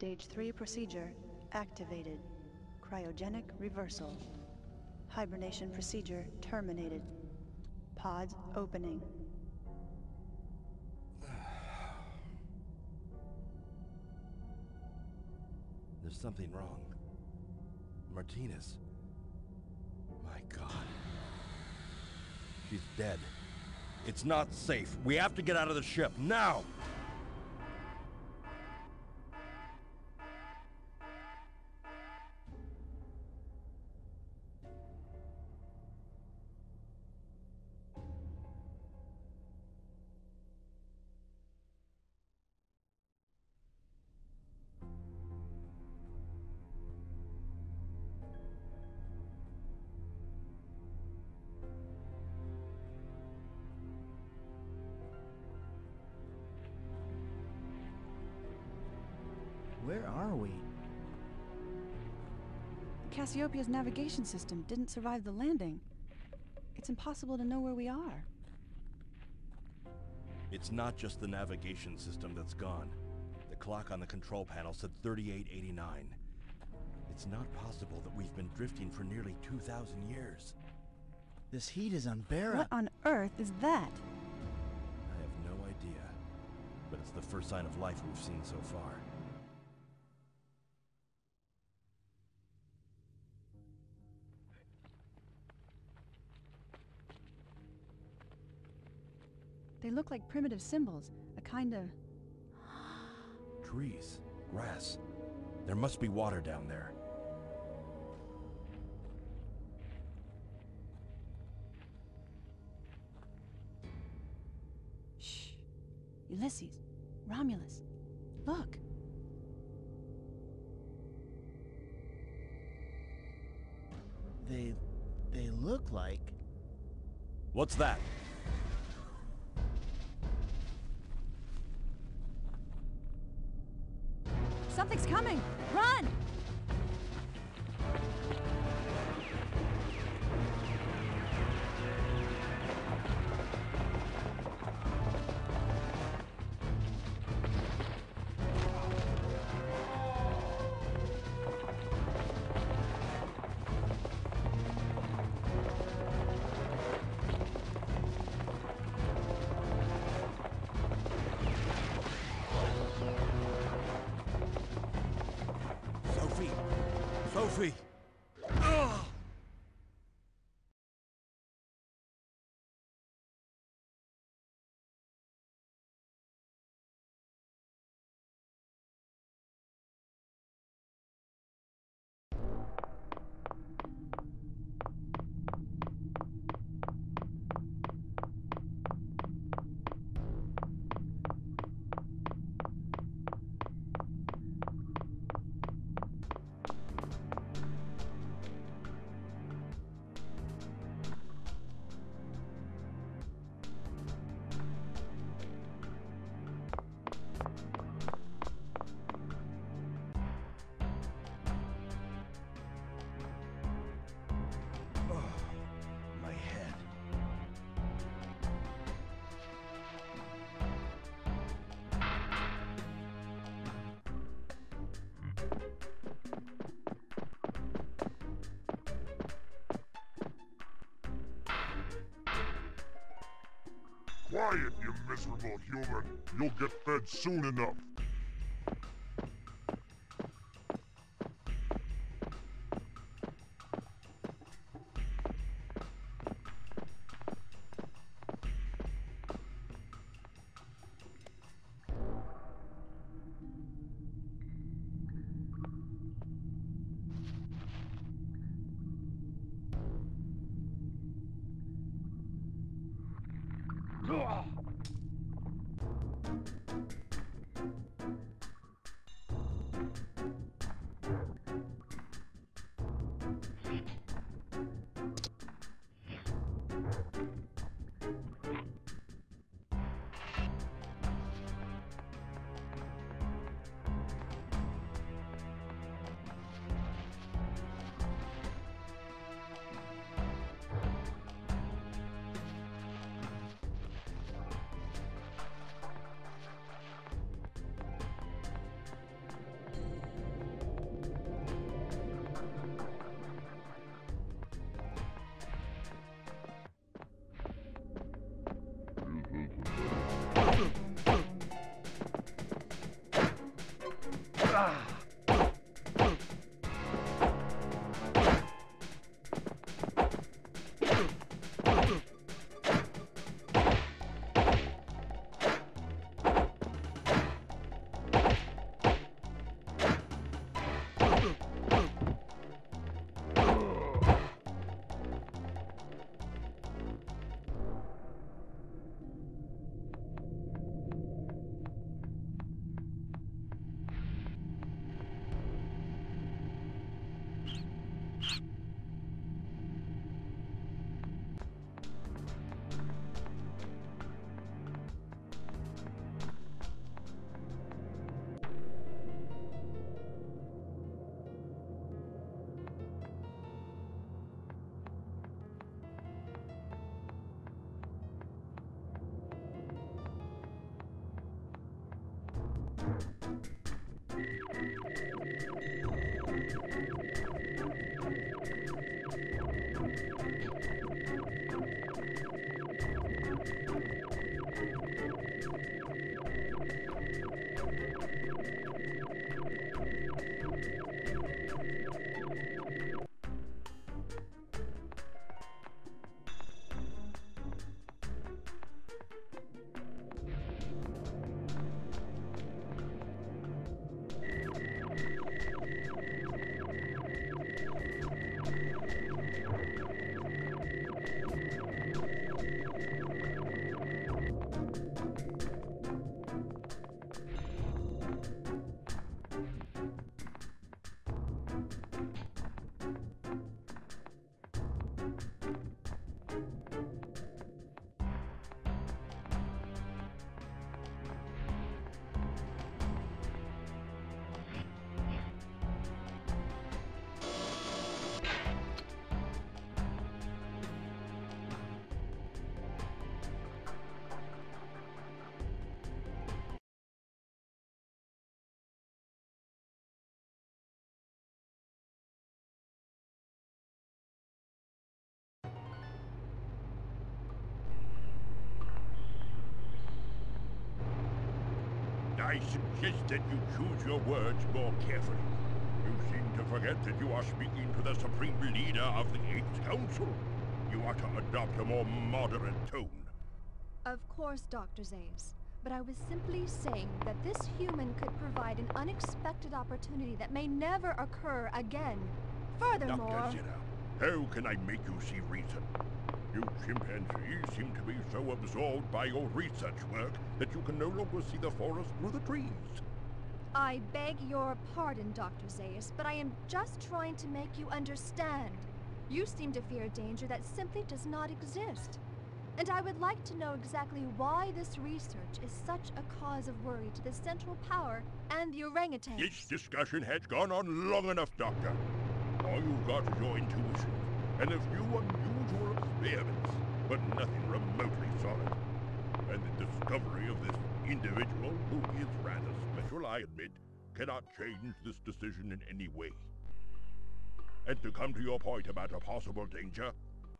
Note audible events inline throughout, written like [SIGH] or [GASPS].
Stage 3 procedure activated. Cryogenic reversal. Hibernation procedure terminated. Pods opening. [SIGHS] There's something wrong. Martinez. My god. She's dead. It's not safe. We have to get out of the ship, now! Cassiopeia's navigation system didn't survive the landing. It's impossible to know where we are. It's not just the navigation system that's gone. The clock on the control panel said 3889. It's not possible that we've been drifting for nearly 2,000 years. This heat is unbearable. What on earth is that? I have no idea, but it's the first sign of life we've seen so far. They look like primitive symbols, a kind of. [GASPS] Trees, grass. There must be water down there. Shh. Ulysses, Romulus, look. They they look like What's that? Something's coming! Run! Quiet, you miserable human. You'll get fed soon enough. I suggest that you choose your words more carefully. You seem to forget that you are speaking to the Supreme Leader of the Eighth Council. You are to adopt a more moderate tone. Of course, Dr. Zaius. But I was simply saying that this human could provide an unexpected opportunity that may never occur again. Furthermore... Dr. Zira, how can I make you see reason? You chimpanzees seem to be so absorbed by your research work that you can no longer see the forest through the trees. I beg your pardon, Dr. Zaius, but I am just trying to make you understand. You seem to fear a danger that simply does not exist. And I would like to know exactly why this research is such a cause of worry to the Central Power and the orangutans. This discussion has gone on long enough, Doctor. All you've got is your intuition, and a few experiments, but nothing remotely solid. And the discovery of this individual, who is rather special, I admit, cannot change this decision in any way. And to come to your point about a possible danger,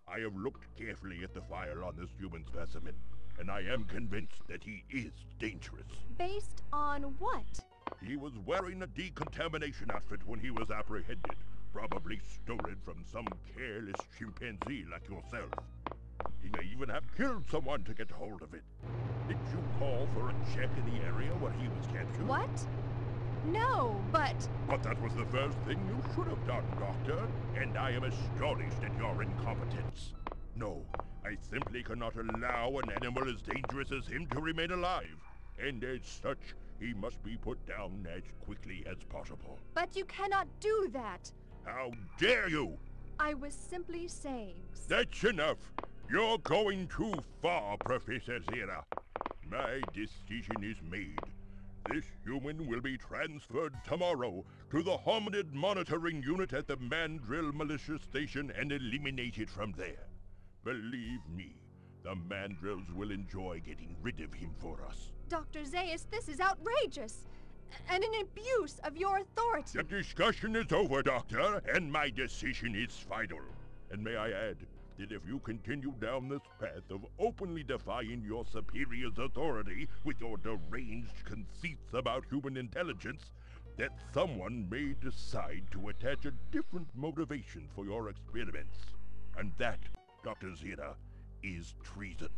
I have looked carefully at the file on this human specimen, and I am convinced that he is dangerous. Based on what? He was wearing a decontamination outfit when he was apprehended, probably stolen from some careless chimpanzee like yourself. He may even have killed someone to get hold of it. Did you call for a check in the area where he was captured? What? No, but... But that was the first thing you should have done, Doctor, and I am astonished at your incompetence. No, I simply cannot allow an animal as dangerous as him to remain alive, and as such, he must be put down as quickly as possible. But you cannot do that! How dare you! I was simply saying... That's enough! You're going too far, Professor Zira. My decision is made. This human will be transferred tomorrow to the Hominid Monitoring Unit at the Mandrill Militia Station and eliminated from there. Believe me, the Mandrills will enjoy getting rid of him for us. Dr. Zaius, this is outrageous! And an abuse of your authority! The discussion is over, Doctor, and my decision is final. And may I add, that if you continue down this path of openly defying your superior's authority with your deranged conceits about human intelligence, that someone may decide to attach a different motivation for your experiments. And that, Dr. Zira, is treason.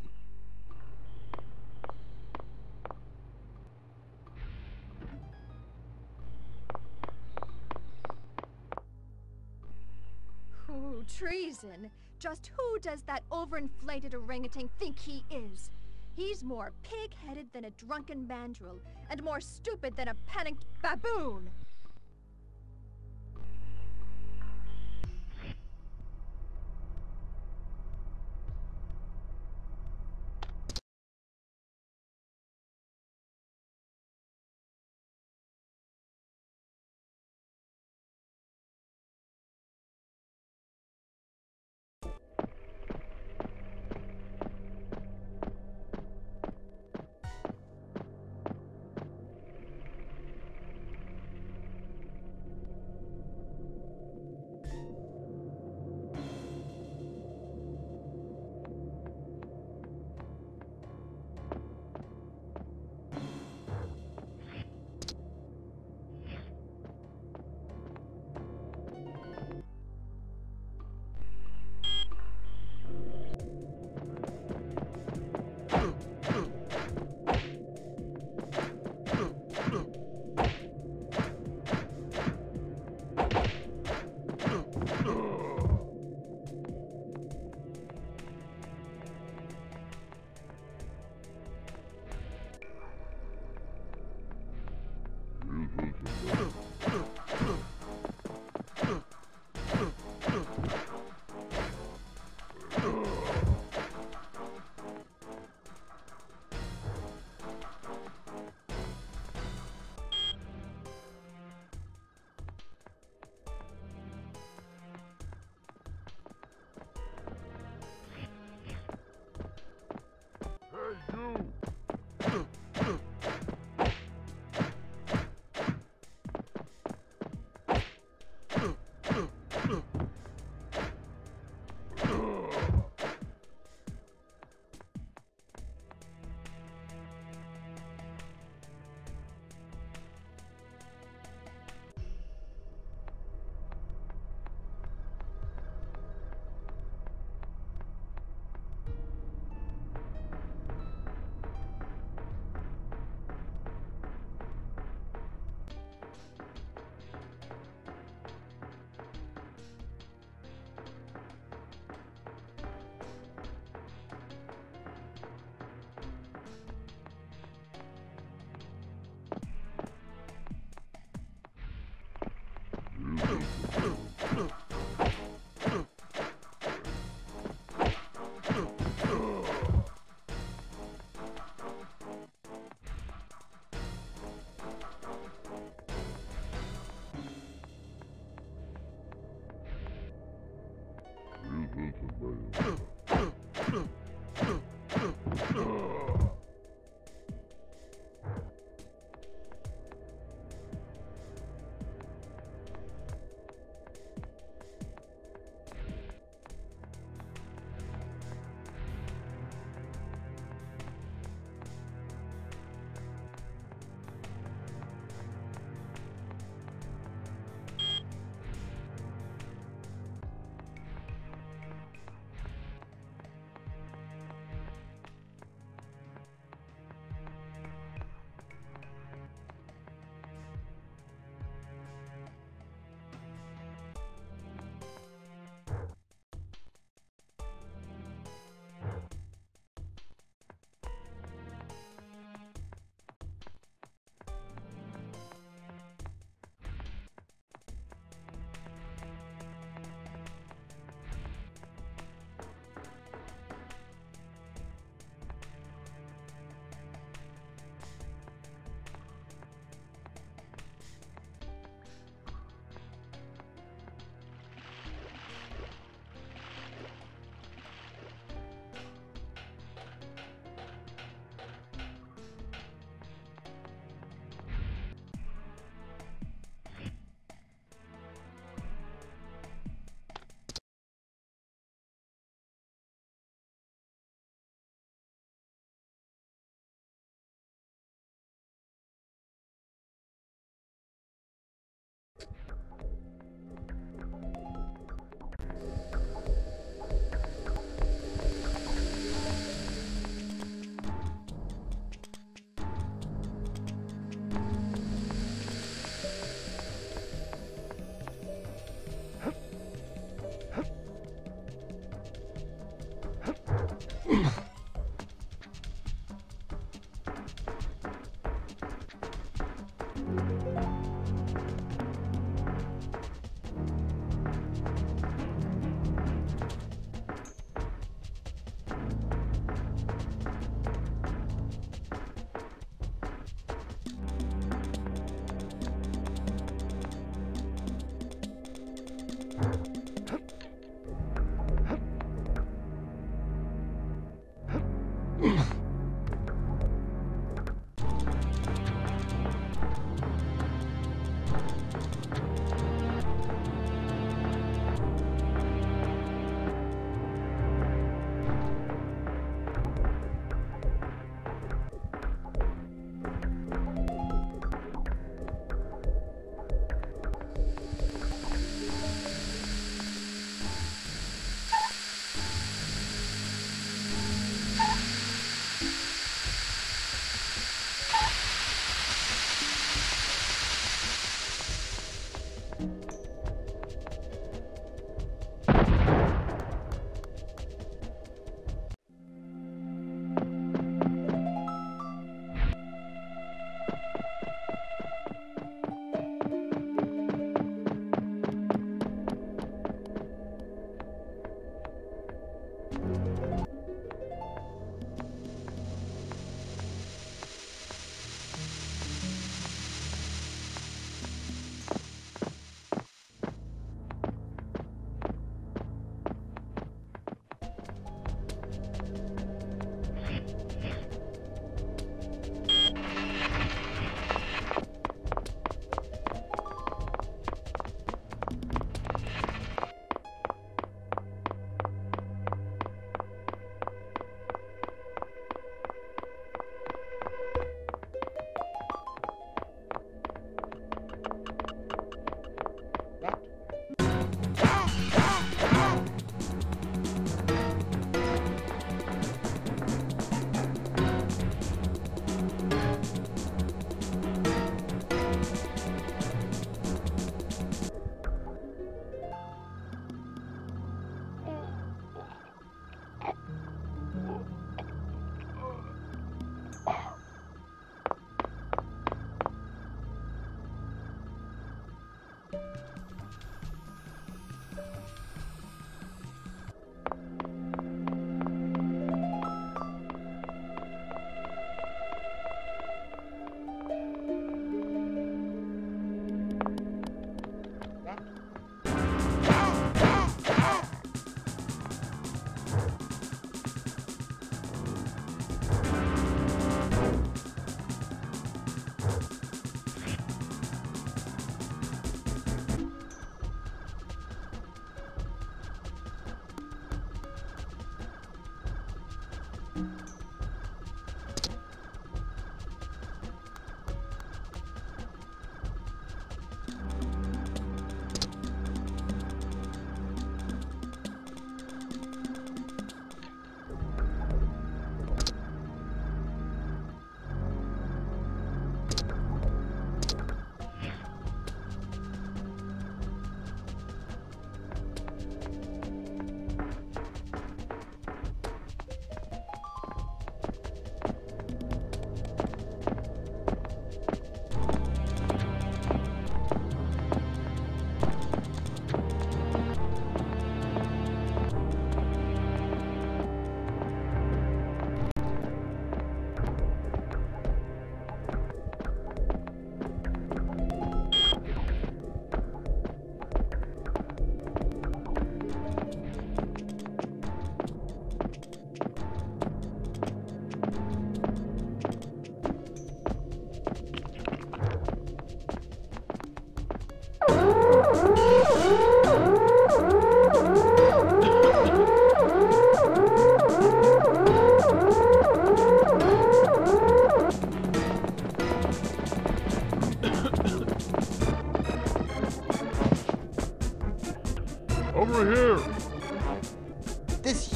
Ooh, treason. Just who does that overinflated orangutan think he is? He's more pig-headed than a drunken mandrill, and more stupid than a panicked baboon.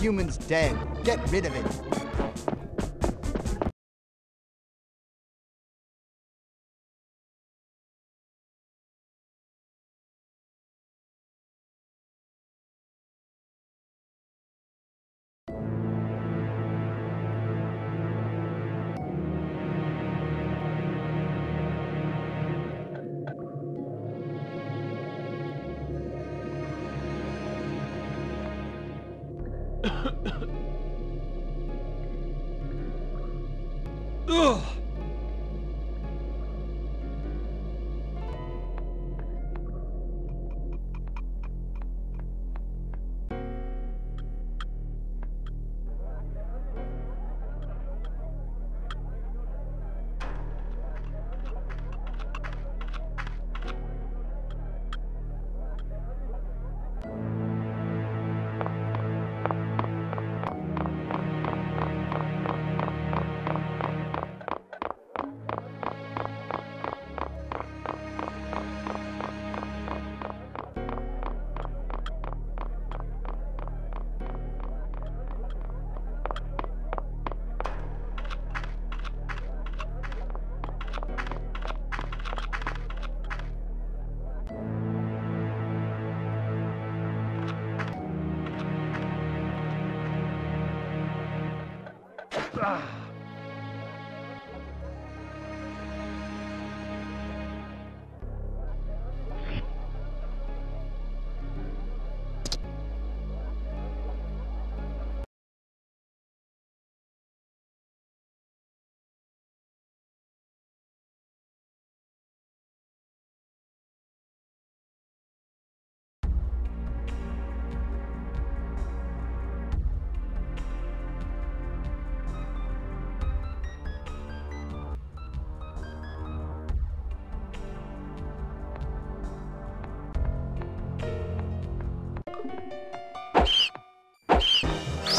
human's dead. Get rid of it.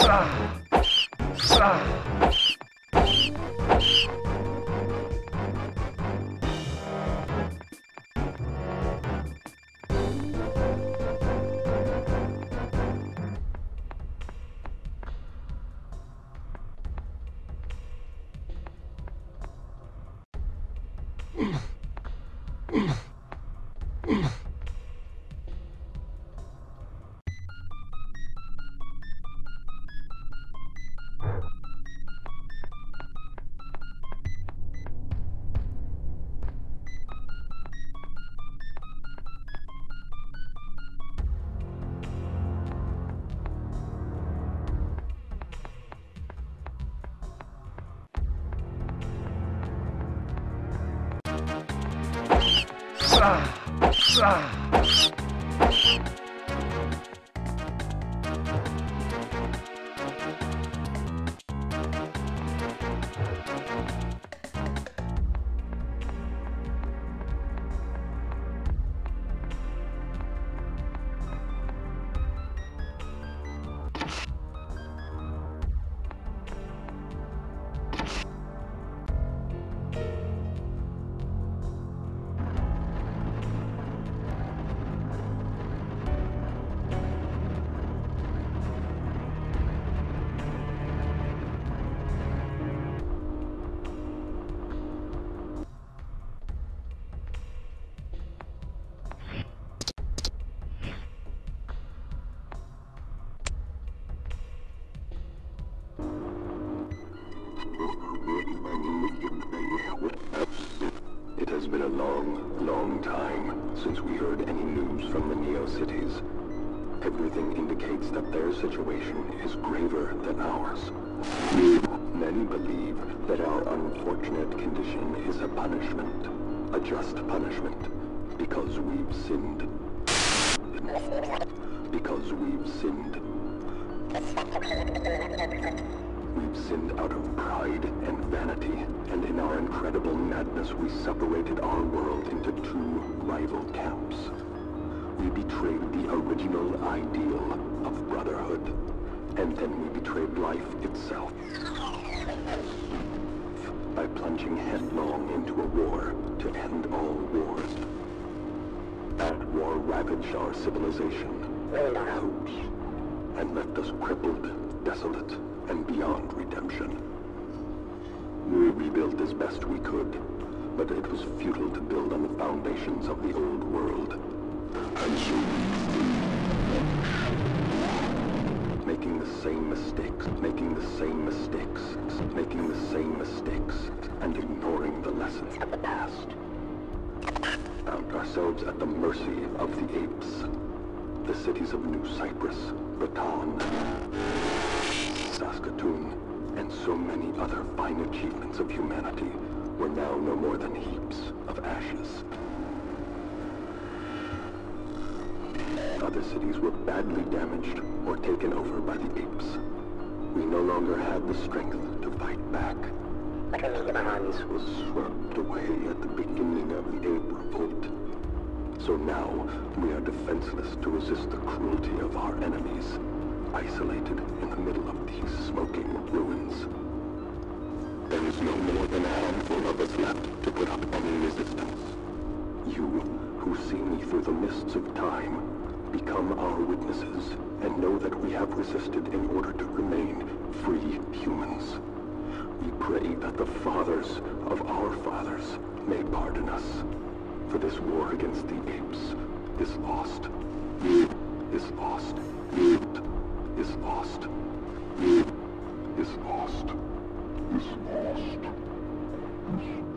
Ah! Ah! 啊啊。So many other fine achievements of humanity were now no more than heaps of ashes. Other cities were badly damaged or taken over by the apes. We no longer had the strength to fight back. This was swept away at the beginning of the ape revolt. So now, we are defenseless to resist the cruelty of our enemies, isolated in the middle of these smoking ruins. There is no more than a handful of us left to put up any resistance. You, who see me through the mists of time, become our witnesses and know that we have resisted in order to remain free humans. We pray that the fathers of our fathers may pardon us. For this war against the apes is lost. Is lost. Is lost. Is lost. Is lost. Hey!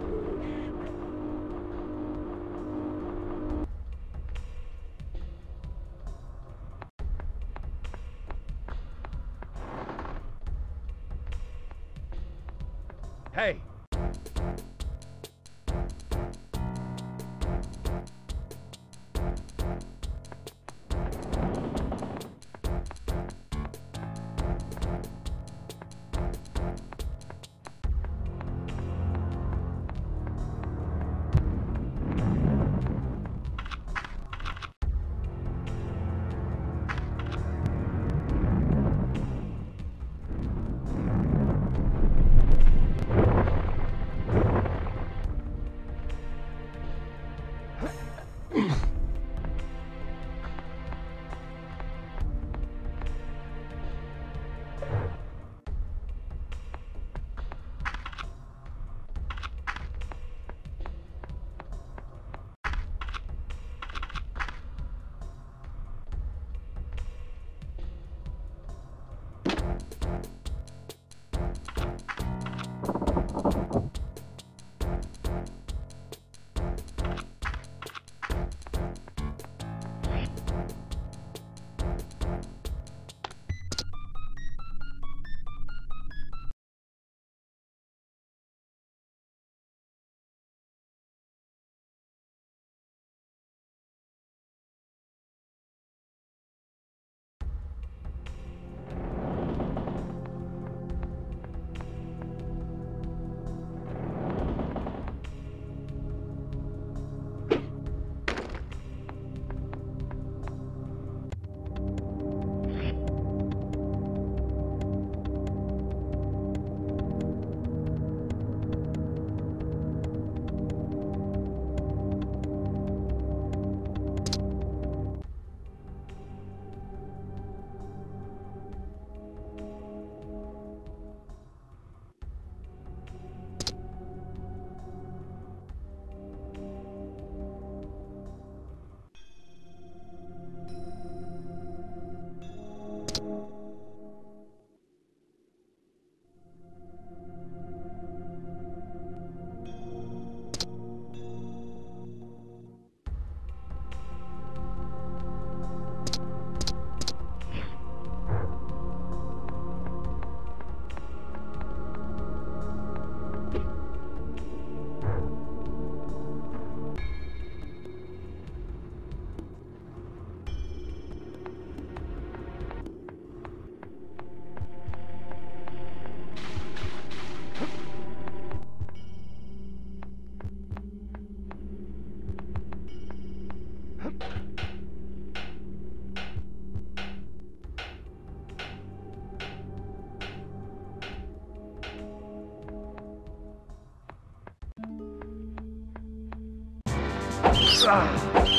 Ah.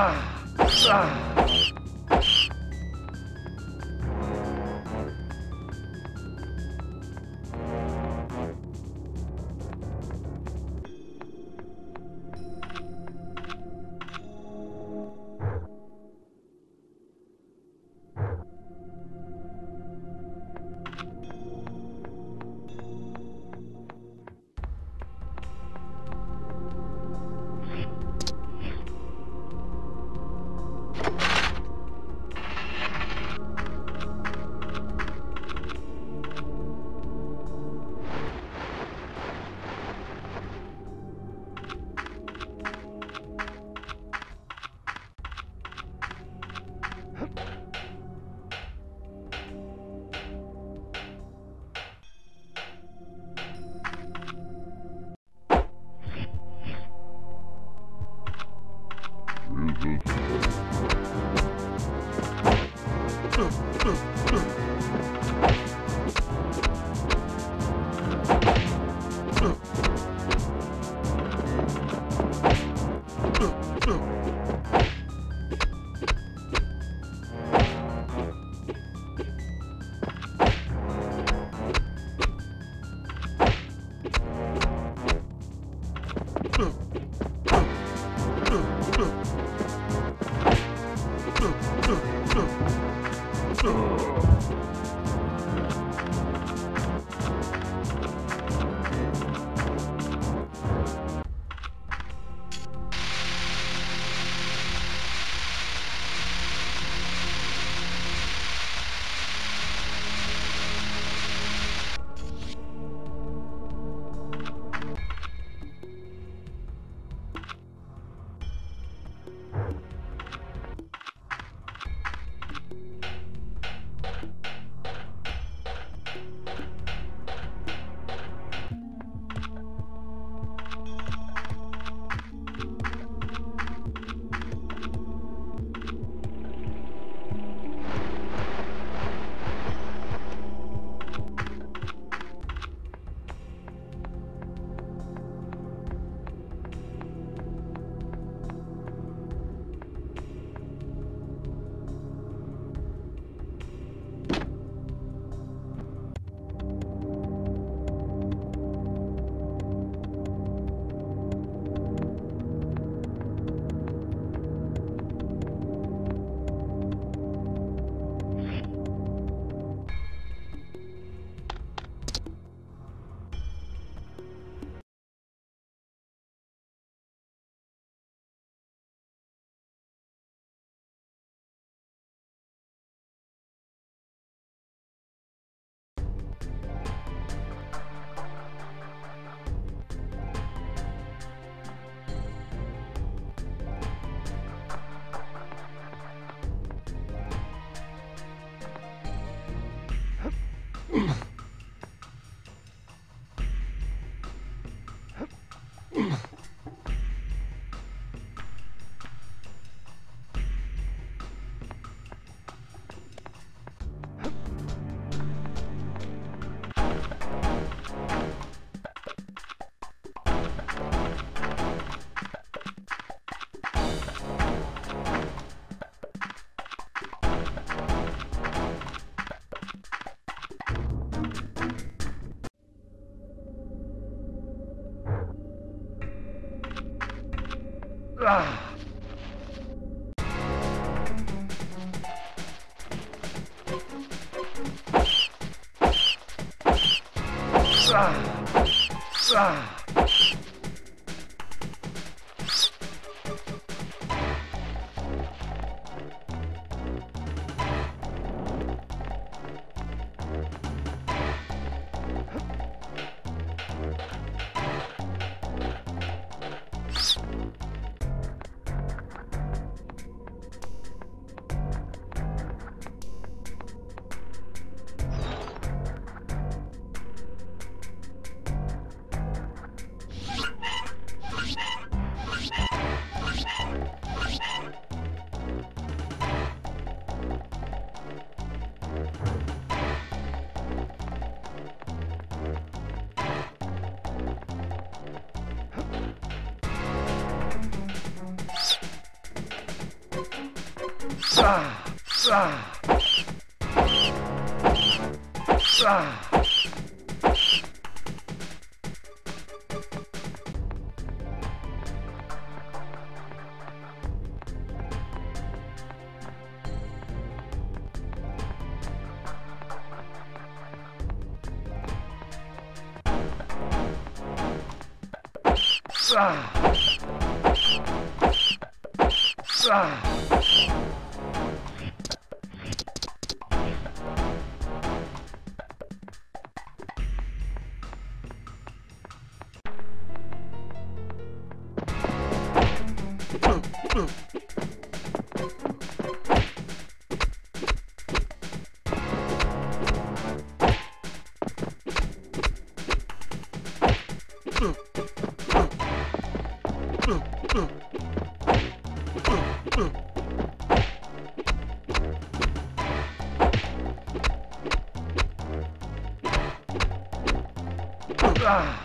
Ah! Ah! Ah. Ah. Ah. Ah. Ah. Ah.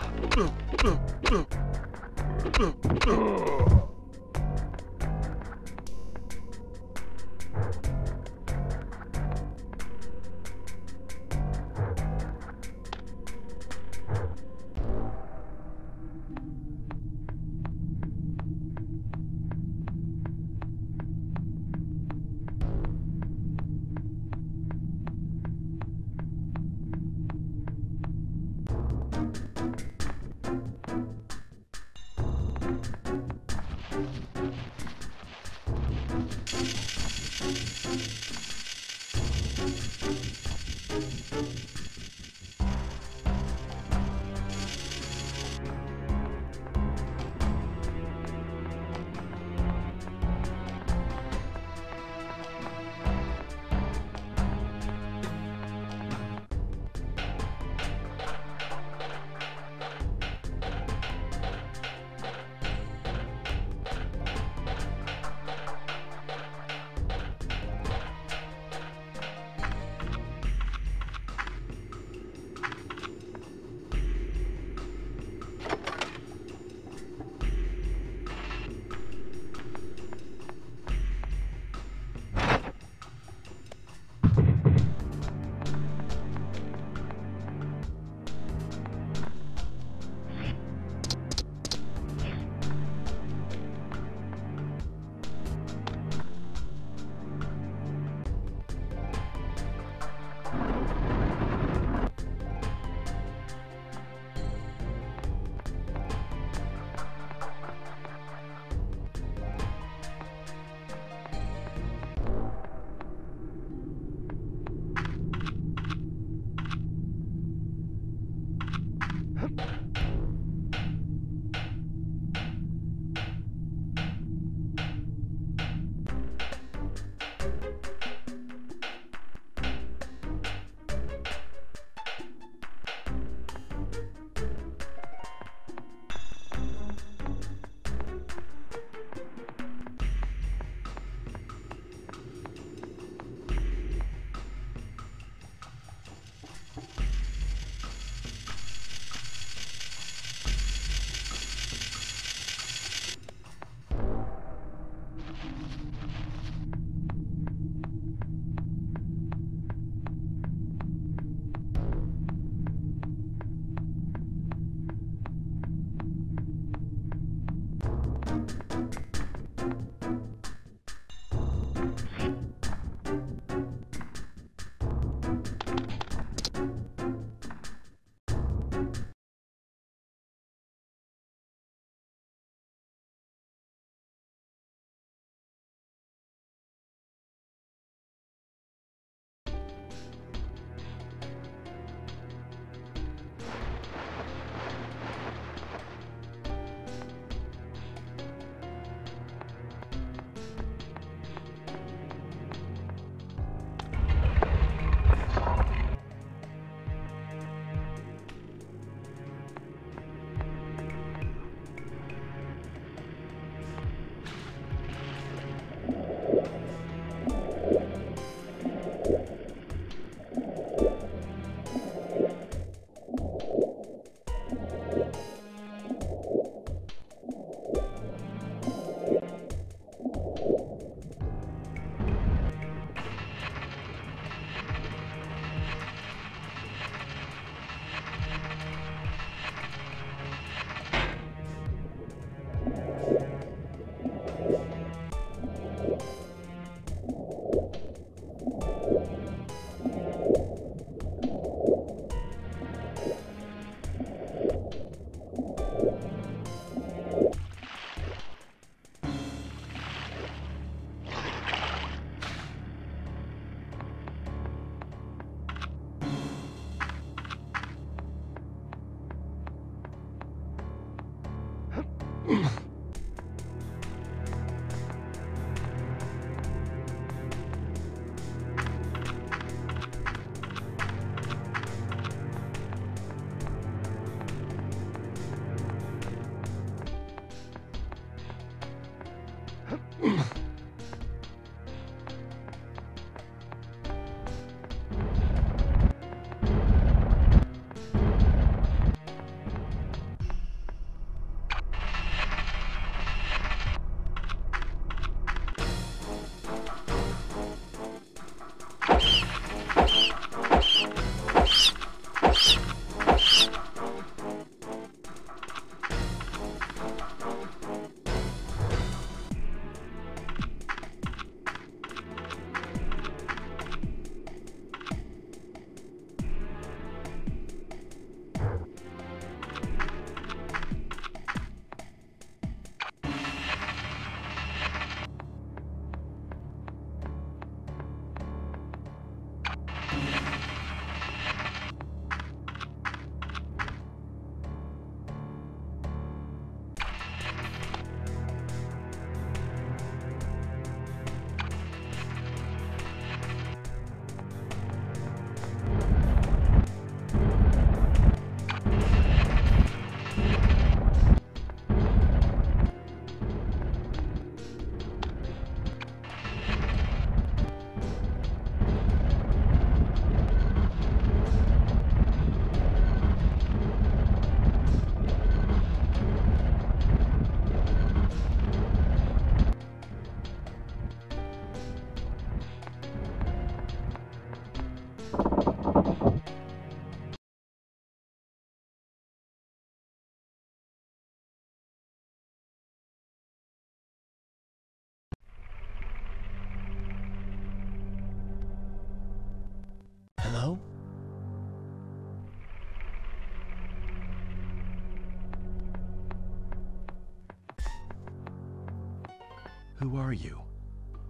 Who are you?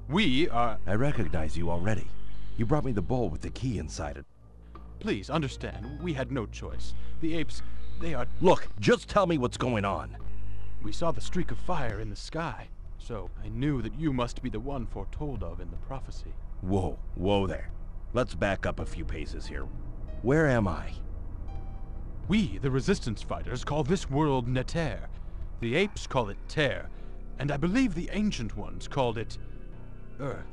We are. I recognize you already. You brought me the bowl with the key inside it. Please understand, we had no choice. The apes, they are. Look, just tell me what's going on. We saw the streak of fire in the sky, so I knew that you must be the one foretold of in the prophecy. Whoa, whoa there. Let's back up a few paces here. Where am I? We, the resistance fighters, call this world Neter. The apes call it Ter, and I believe the ancient ones called it Earth.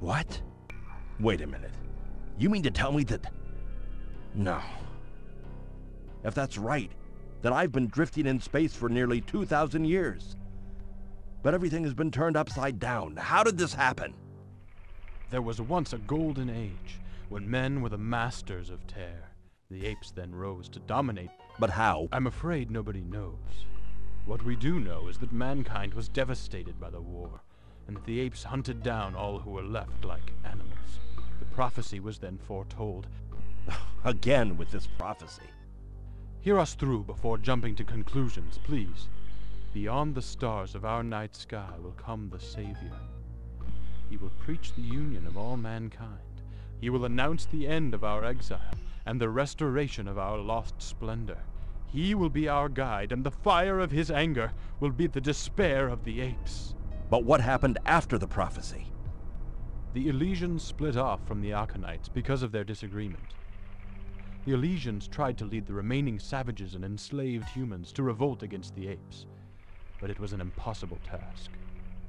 What? Wait a minute. You mean to tell me that. No. If that's right, then I've been drifting in space for nearly 2,000 years. But everything has been turned upside down. How did this happen? There was once a golden age when men were the masters of Ter. The apes then rose to dominate. But how? I'm afraid nobody knows. What we do know is that mankind was devastated by the war, and that the apes hunted down all who were left like animals. The prophecy was then foretold. [LAUGHS] Again with this prophecy. Hear us through before jumping to conclusions, please. Beyond the stars of our night sky will come the Savior. He will preach the union of all mankind. He will announce the end of our exile and the restoration of our lost splendor. He will be our guide, and the fire of his anger will be the despair of the apes. But what happened after the prophecy? The Elysians split off from the Arcanites because of their disagreement. The Elysians tried to lead the remaining savages and enslaved humans to revolt against the apes, but it was an impossible task.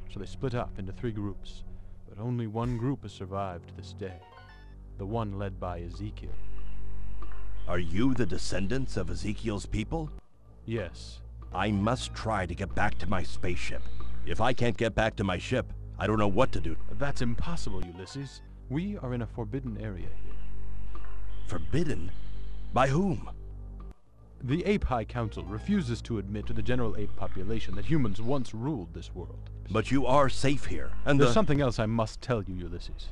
So they split up into three groups, but only one group has survived to this day the one led by Ezekiel. Are you the descendants of Ezekiel's people? Yes, I must try to get back to my spaceship. If I can't get back to my ship, I don't know what to do. that's impossible, Ulysses. We are in a forbidden area here. Forbidden? By whom? The Ape High Council refuses to admit to the general ape population that humans once ruled this world. But you are safe here, and There's the... something else I must tell you, Ulysses.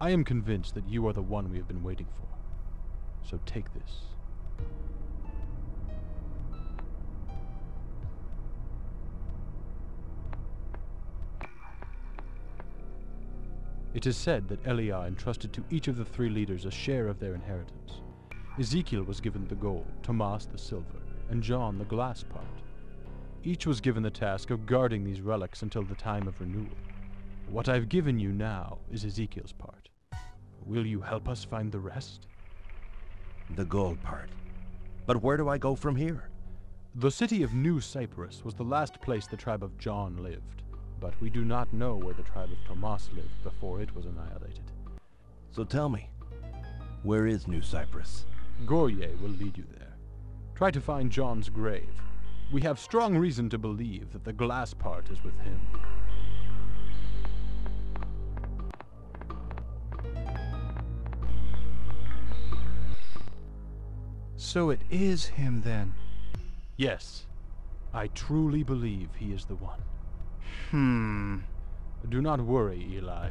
I am convinced that you are the one we have been waiting for. So take this. It is said that Eliah entrusted to each of the three leaders a share of their inheritance. Ezekiel was given the gold, Tomas the silver, and John the glass part. Each was given the task of guarding these relics until the time of renewal. What I've given you now is Ezekiel's part. Will you help us find the rest? The gold part. But where do I go from here? The city of New Cyprus was the last place the tribe of John lived, but we do not know where the tribe of Tomas lived before it was annihilated. So tell me, where is New Cyprus? Goye will lead you there. Try to find John's grave. We have strong reason to believe that the glass part is with him. So it is him then. Yes, I truly believe he is the one. Hmm. Do not worry, Eli.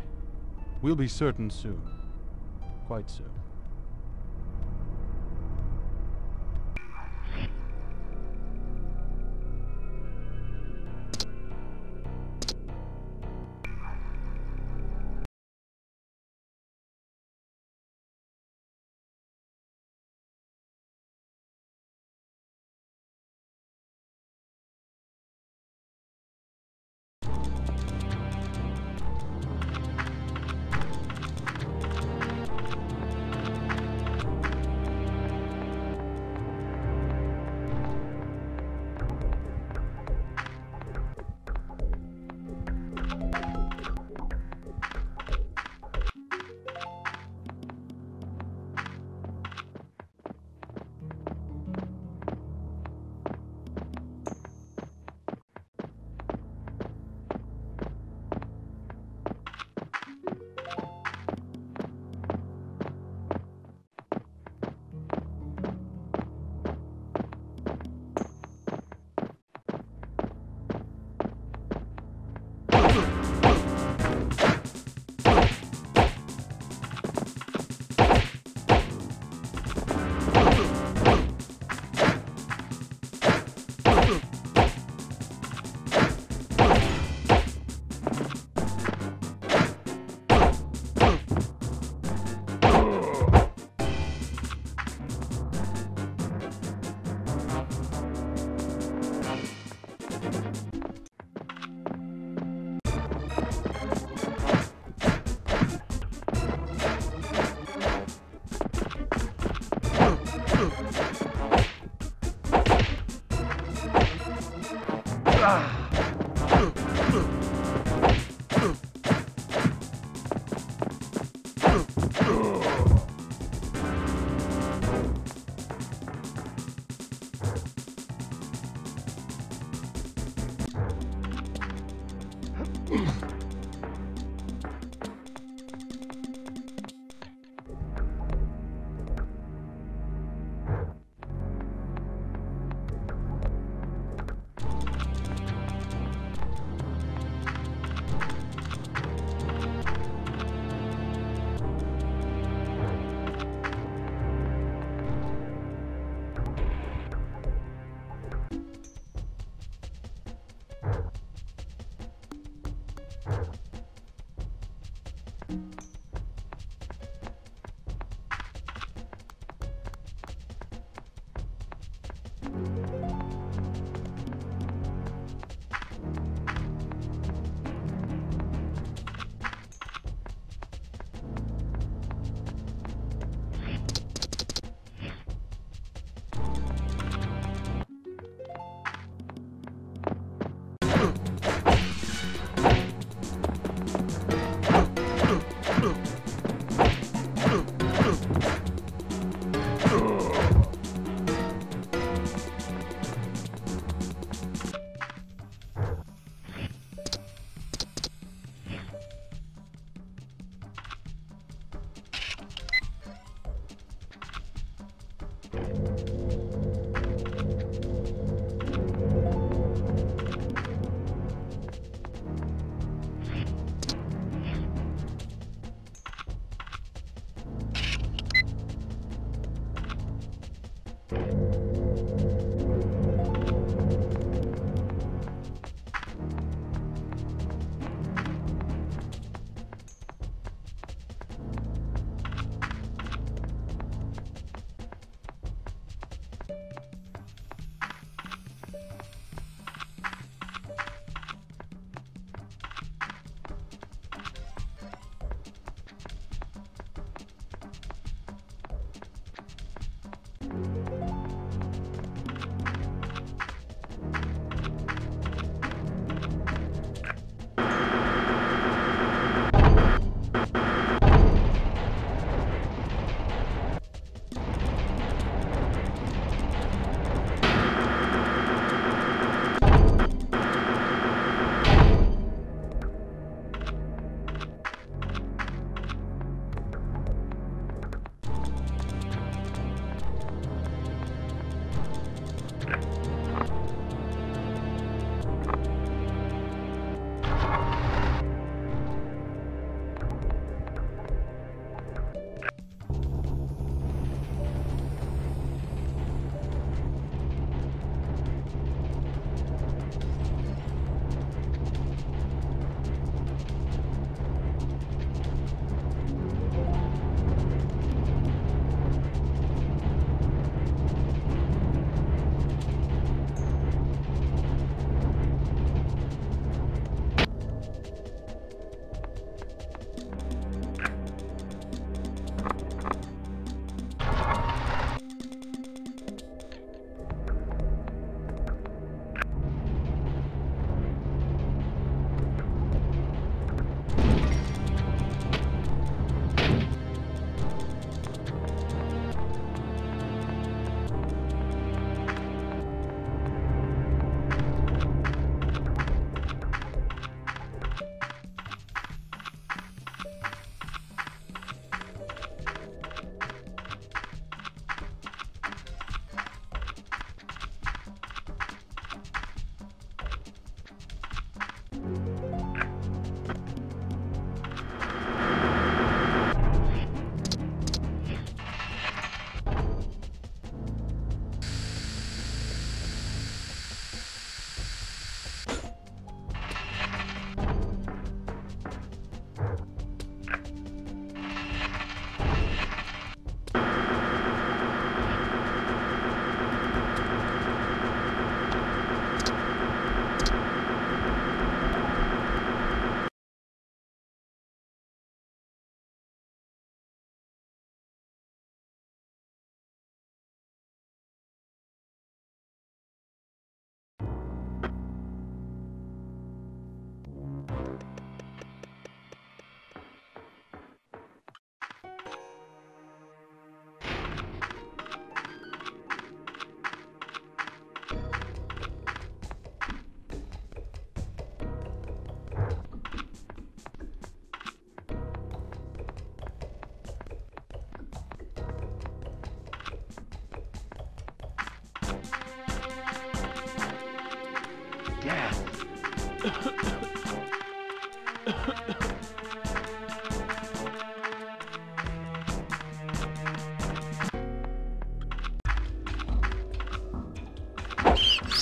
We'll be certain soon. Quite soon.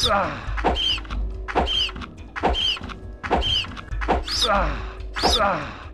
Ah. Ah. Ah. ah.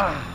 Hey,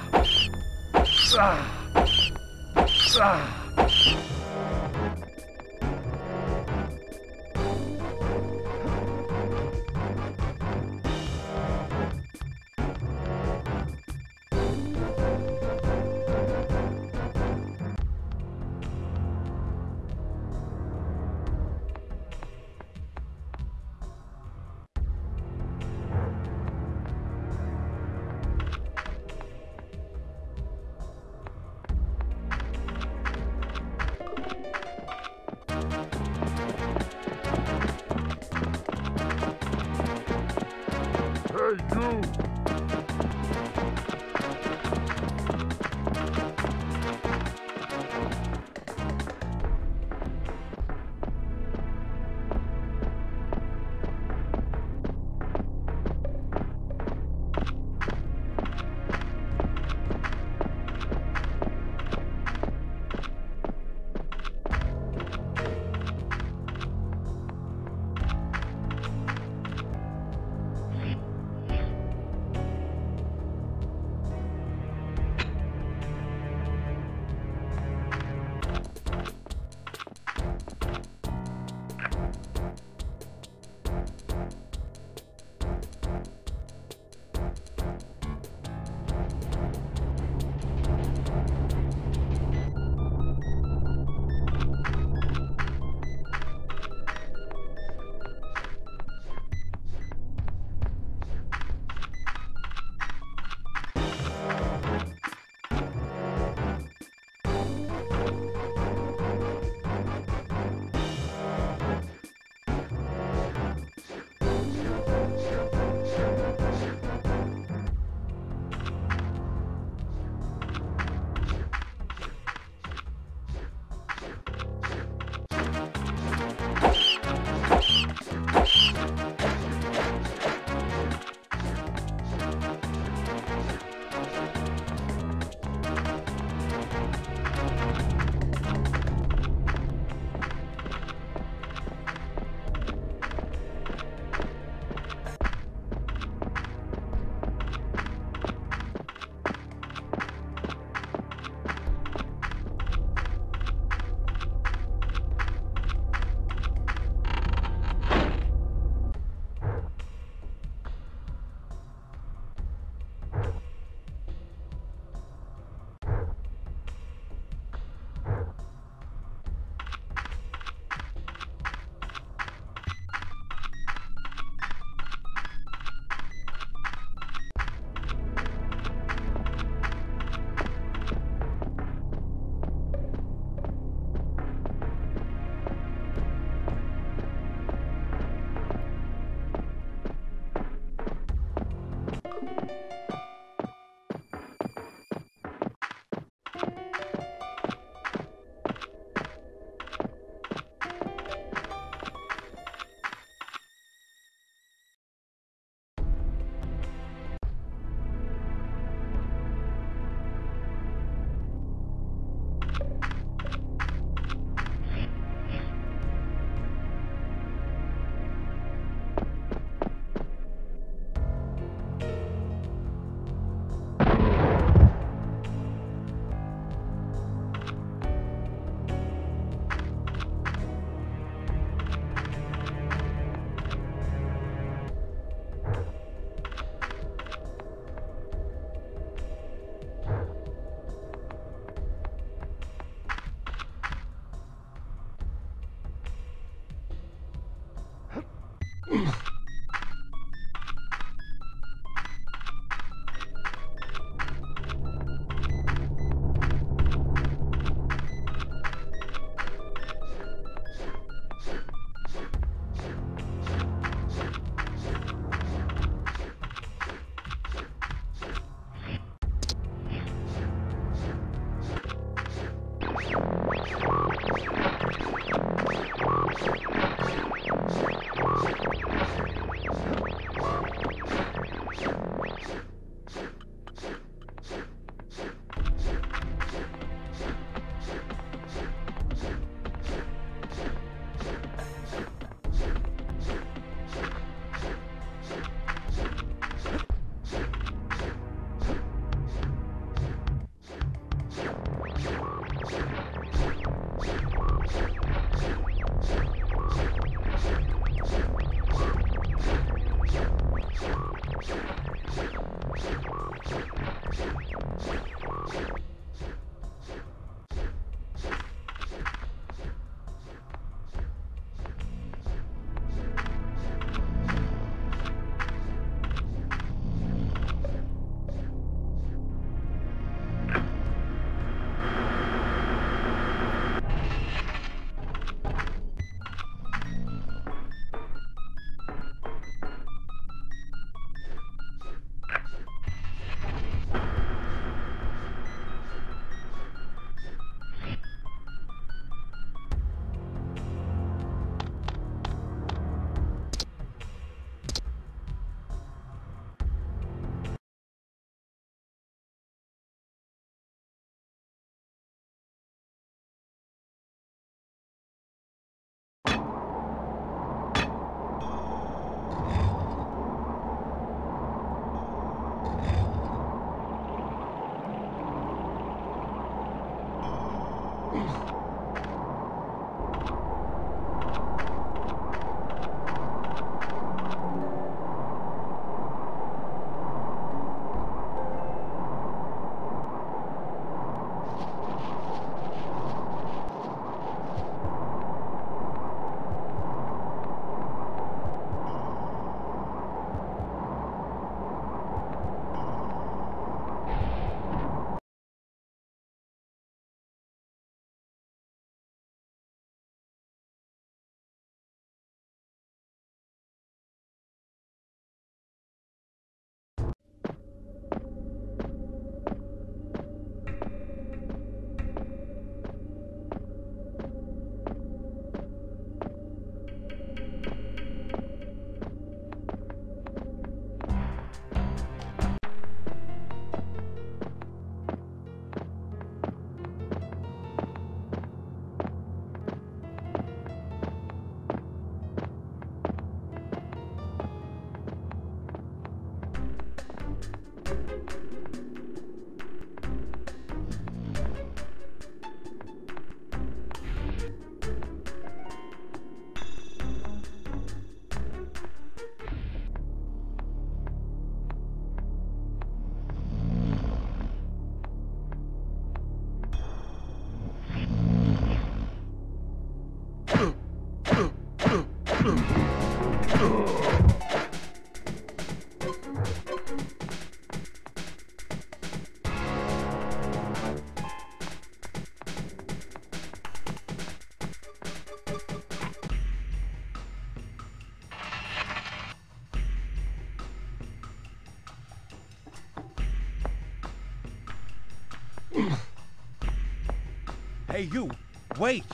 Hey, you! Wait!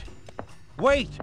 Wait!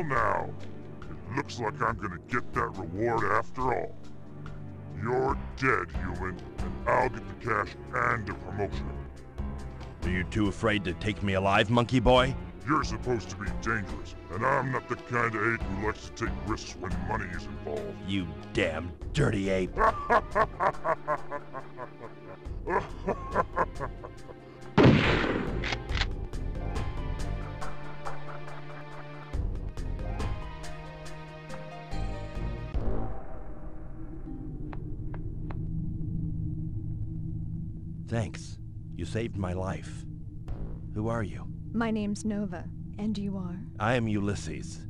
Well now, it looks like I'm gonna get that reward after all. You're dead, human, and I'll get the cash and the promotion. Are you too afraid to take me alive, monkey boy? You're supposed to be dangerous, and I'm not the kind of ape who likes to take risks when money is involved. You damn dirty ape. [LAUGHS] name's Nova, and you are? I am Ulysses.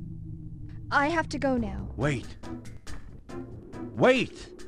I have to go now. Wait. Wait!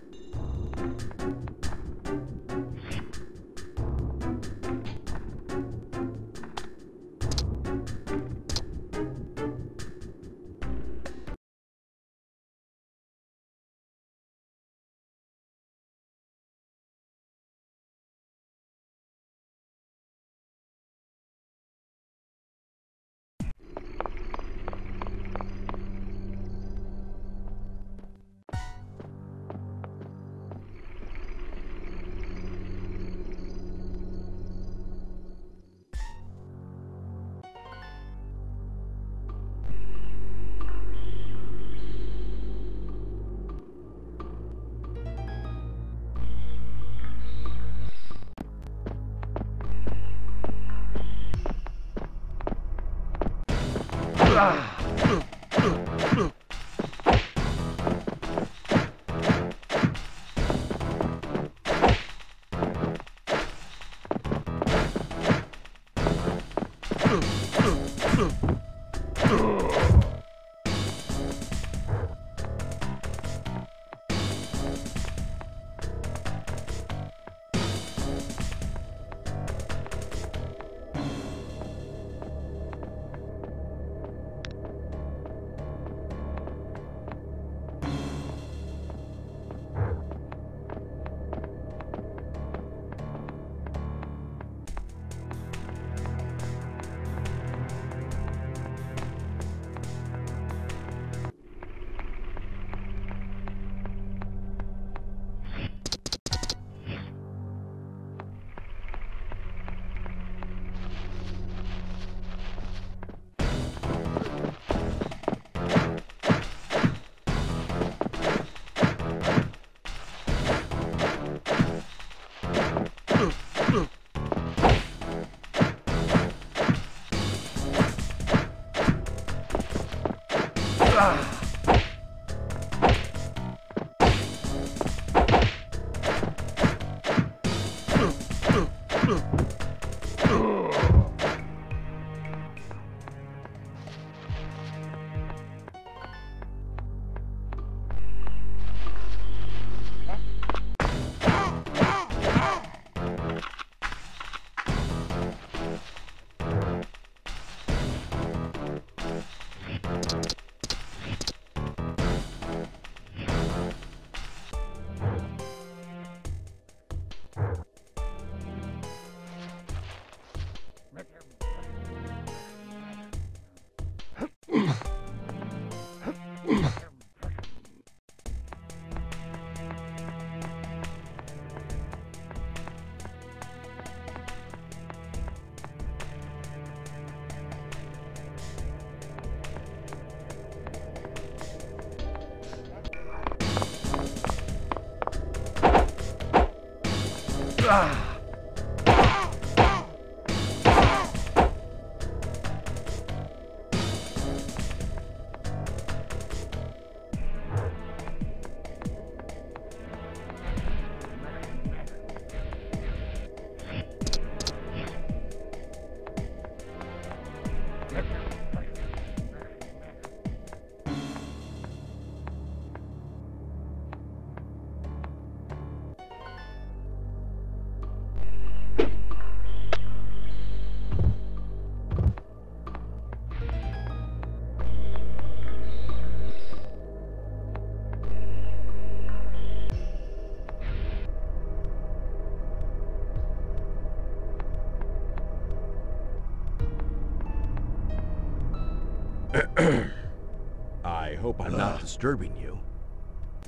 [CLEARS THROAT] I hope I'm not uh. disturbing you.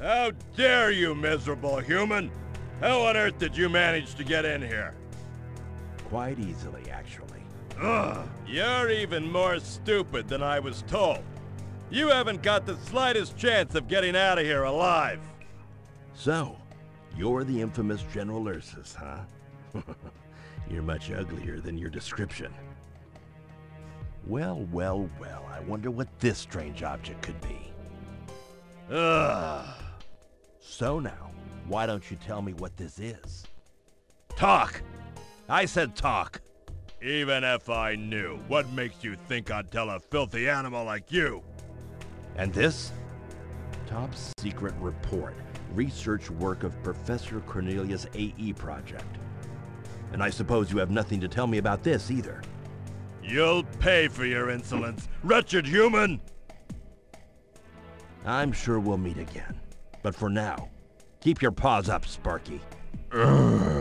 How dare you, miserable human! How on earth did you manage to get in here? Quite easily, actually. Ugh, you're even more stupid than I was told. You haven't got the slightest chance of getting out of here alive. So, you're the infamous General Ursus, huh? [LAUGHS] you're much uglier than your description. Well, well, well, I wonder what this strange object could be. Ugh. So now, why don't you tell me what this is? Talk! I said talk. Even if I knew, what makes you think I'd tell a filthy animal like you? And this? Top secret report. Research work of Professor Cornelius AE project. And I suppose you have nothing to tell me about this either. You'll pay for your insolence, wretched human! I'm sure we'll meet again. But for now, keep your paws up, Sparky. [LAUGHS]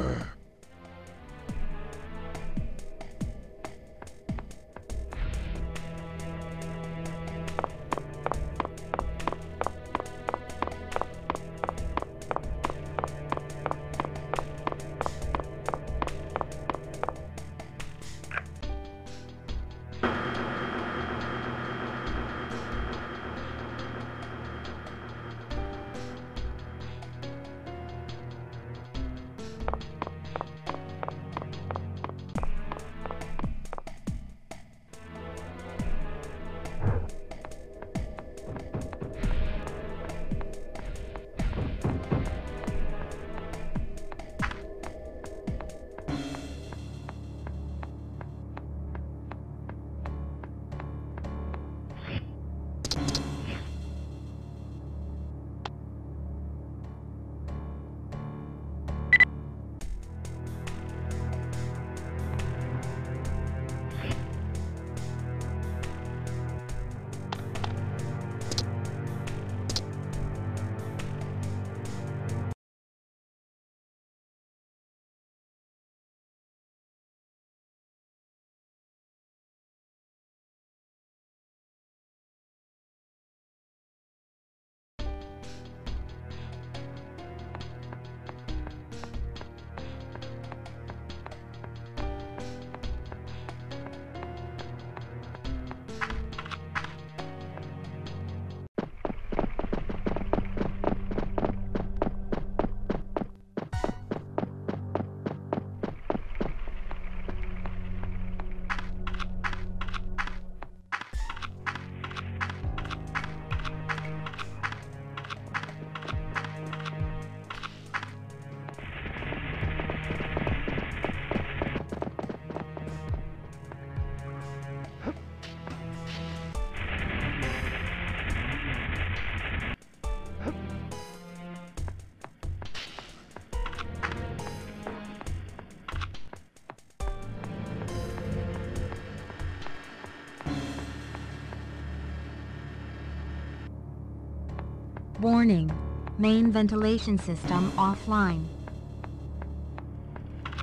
Main ventilation system offline.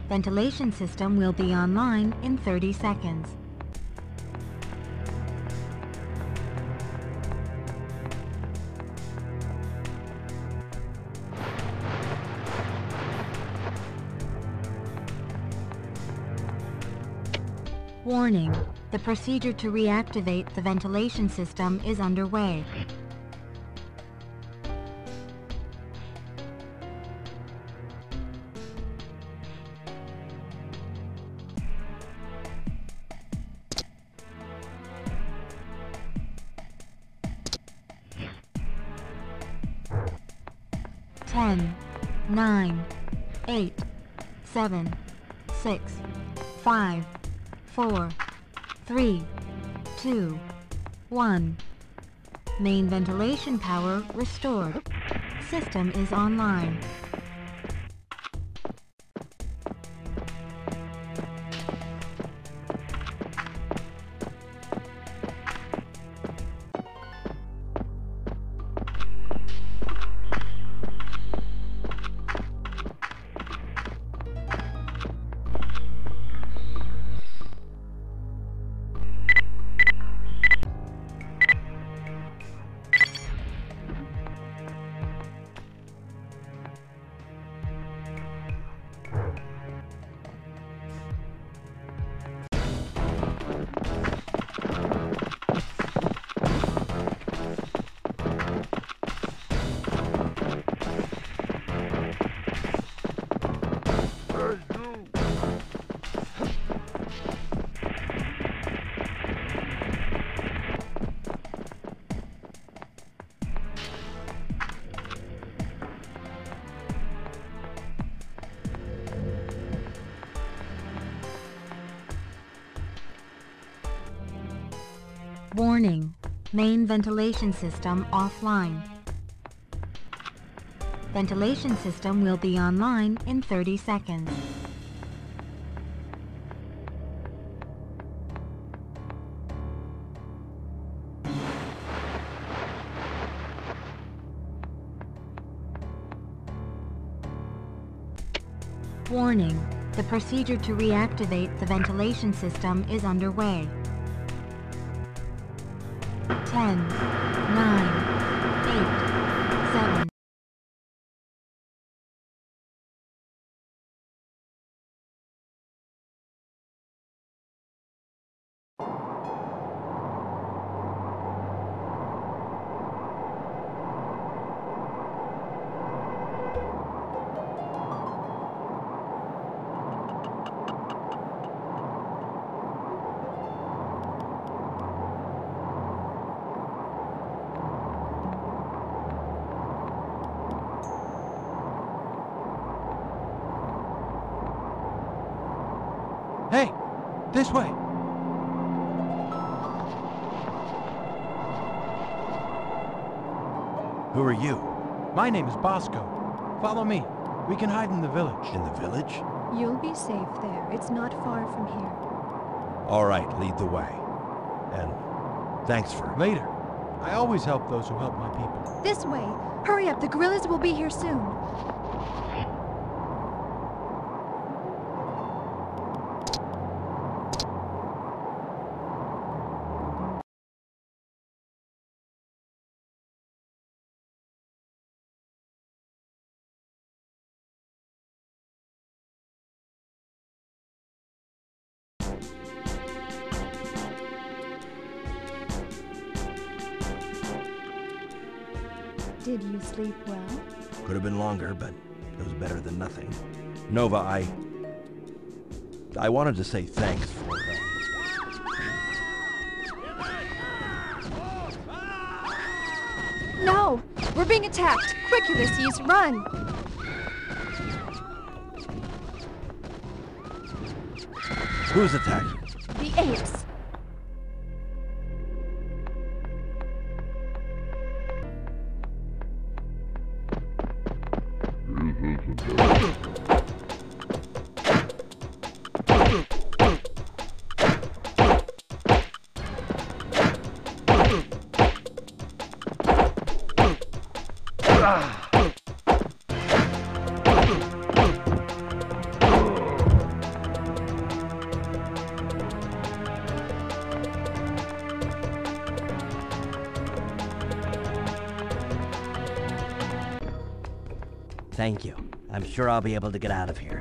Ventilation system will be online in 30 seconds. Warning. The procedure to reactivate the ventilation system is underway. Four, three, two, one. Main ventilation power restored. System is online. Warning. Main ventilation system offline. Ventilation system will be online in 30 seconds. Warning. The procedure to reactivate the ventilation system is underway. 10, My name is Bosco. Follow me. We can hide in the village. In the village? You'll be safe there. It's not far from here. All right, lead the way. And thanks for... Later. I always help those who help my people. This way. Hurry up. The gorillas will be here soon. Wanted to say thanks for... Uh, No! We're being attacked! Quick, Ulysses, run! who's attacking? The apes! Sure I'll be able to get out of here.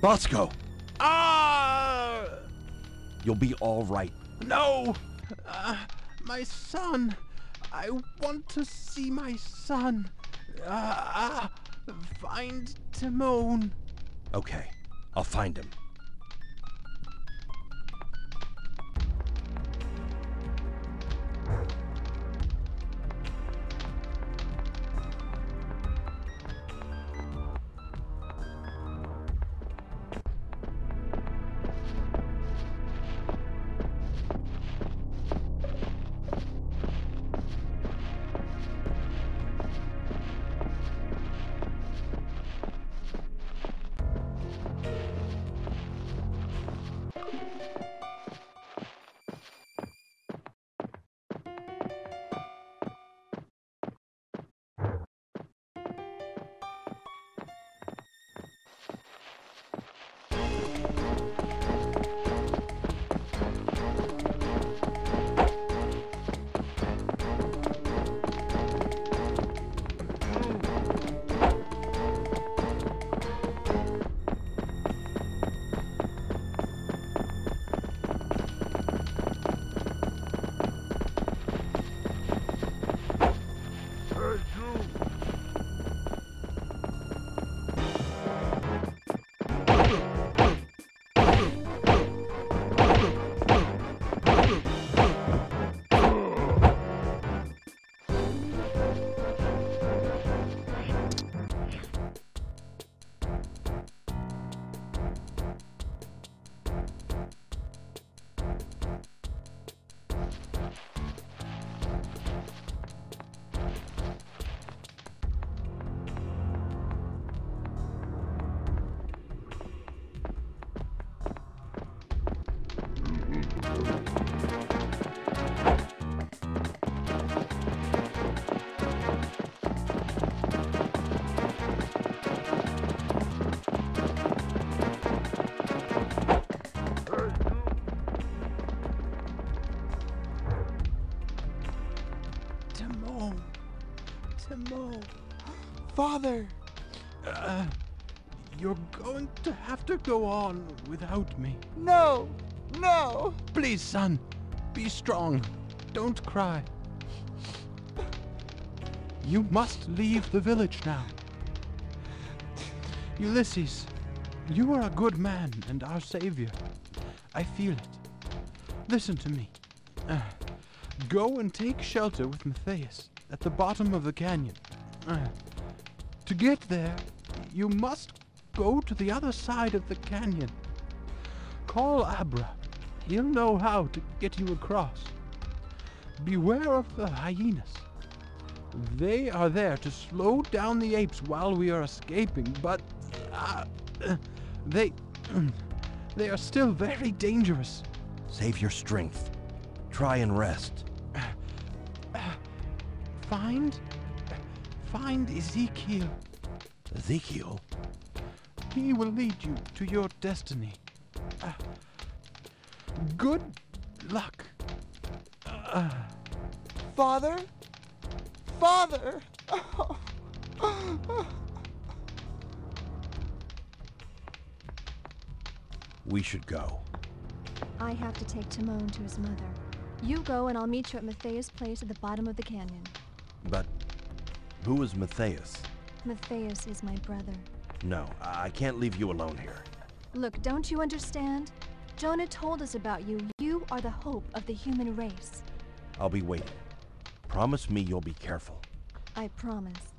Bosco, Ah! you'll be all right. No! Uh, my son! I want to see my son! Uh, uh, find Father! Uh, you're going to have to go on without me. No! No! Please, son, be strong. Don't cry. You must leave the village now. Ulysses, you are a good man and our savior. I feel it. Listen to me. Uh, go and take shelter with Matthias at the bottom of the canyon. Uh, to get there, you must go to the other side of the canyon. Call Abra. He'll know how to get you across. Beware of the hyenas. They are there to slow down the apes while we are escaping, but uh, [CLEARS THROAT] they [CLEARS THROAT] they are still very dangerous. Save your strength. Try and rest. Find find Ezekiel. Ezekiel? He will lead you to your destiny. Uh, good luck. Uh, Father? Father! We should go. I have to take Timon to his mother. You go and I'll meet you at Matthias' place at the bottom of the canyon. But who is Matthias? Matthias is my brother. No, I can't leave you alone here. Look, don't you understand? Jonah told us about you. You are the hope of the human race. I'll be waiting. Promise me you'll be careful. I promise.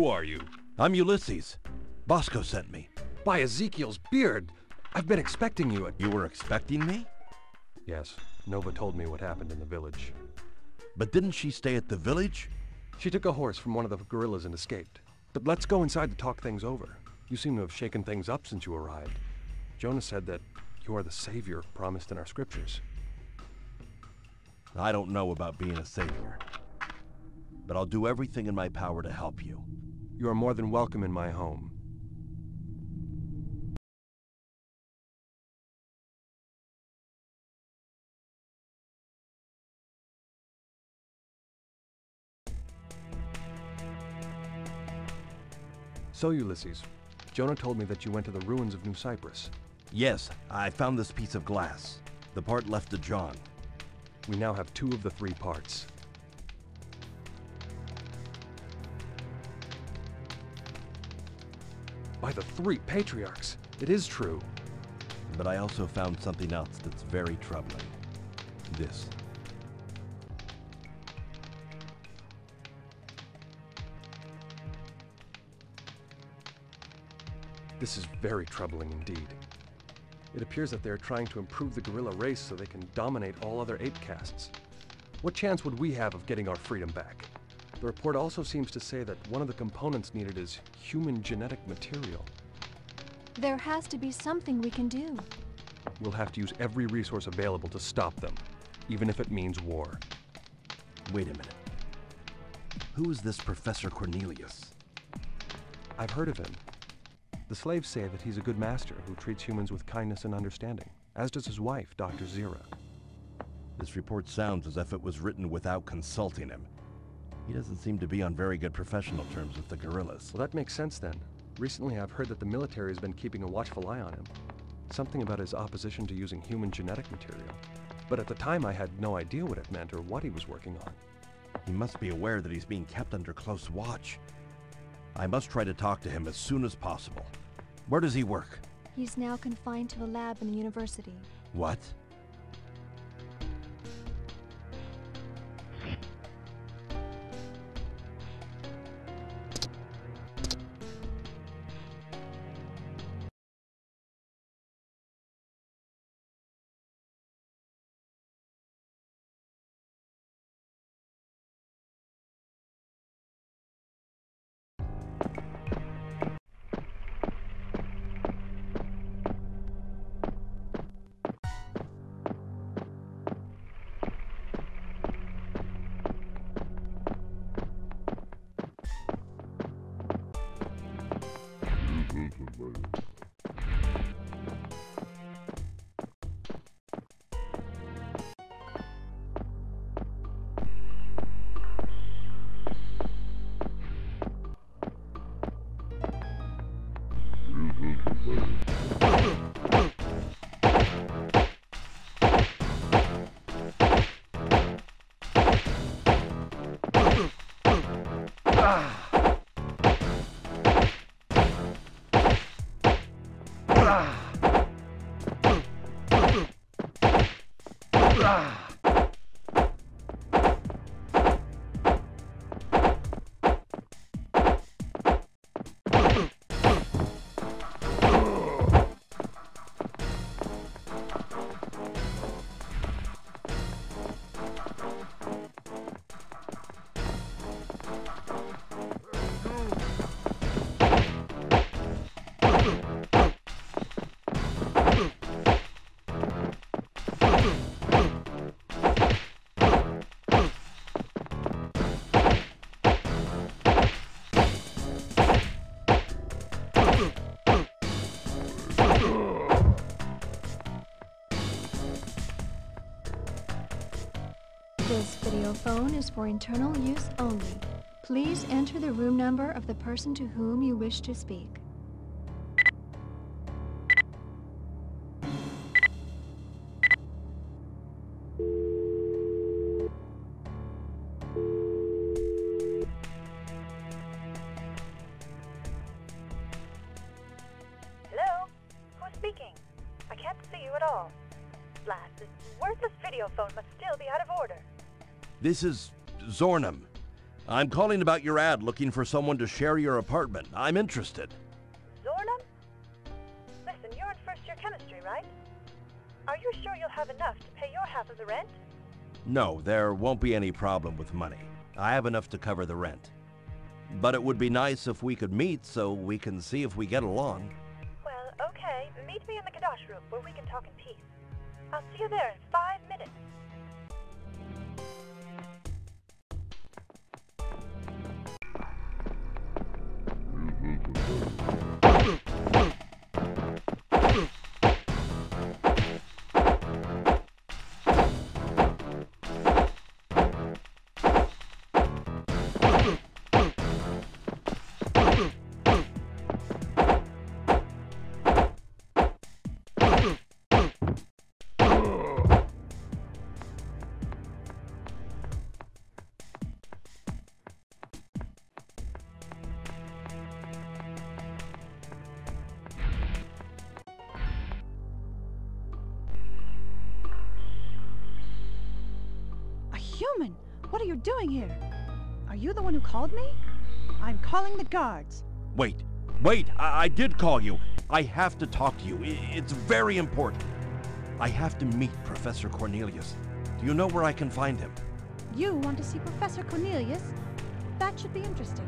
Who are you? I'm Ulysses. Bosco sent me. By Ezekiel's beard! I've been expecting you at... You were expecting me? Yes. Nova told me what happened in the village. But didn't she stay at the village? She took a horse from one of the gorillas and escaped. But let's go inside to talk things over. You seem to have shaken things up since you arrived. Jonah said that you are the savior promised in our scriptures. I don't know about being a savior. but I'll do everything in my power to help you. You are more than welcome in my home. So, Ulysses, Jonah told me that you went to the ruins of New Cyprus. Yes, I found this piece of glass. The part left to John. We now have two of the three parts. By the three patriarchs, it is true. But I also found something else that's very troubling. This. This is very troubling indeed. It appears that they are trying to improve the gorilla race so they can dominate all other ape castes. What chance would we have of getting our freedom back? The report also seems to say that one of the components needed is human genetic material. There has to be something we can do. We'll have to use every resource available to stop them, even if it means war. Wait a minute. Who is this Professor Cornelius? I've heard of him. The slaves say that he's a good master who treats humans with kindness and understanding, as does his wife, Dr. Zira. This report sounds as if it was written without consulting him. He doesn't seem to be on very good professional terms with the gorillas. Well, that makes sense then. Recently, I've heard that the military has been keeping a watchful eye on him. Something about his opposition to using human genetic material. But at the time, I had no idea what it meant or what he was working on. He must be aware that he's being kept under close watch. I must try to talk to him as soon as possible. Where does he work? He's now confined to a lab in the university. What? Ah. This video phone is for internal use only. Please enter the room number of the person to whom you wish to speak. This is Zornum. I'm calling about your ad looking for someone to share your apartment. I'm interested. Zornum? Listen, you're in first year chemistry, right? Are you sure you'll have enough to pay your half of the rent? No, there won't be any problem with money. I have enough to cover the rent. But it would be nice if we could meet so we can see if we get along. Called me? I'm calling the guards. Wait, wait, I, I did call you. I have to talk to you. It's very important. I have to meet Professor Cornelius. Do you know where I can find him? You want to see Professor Cornelius? That should be interesting.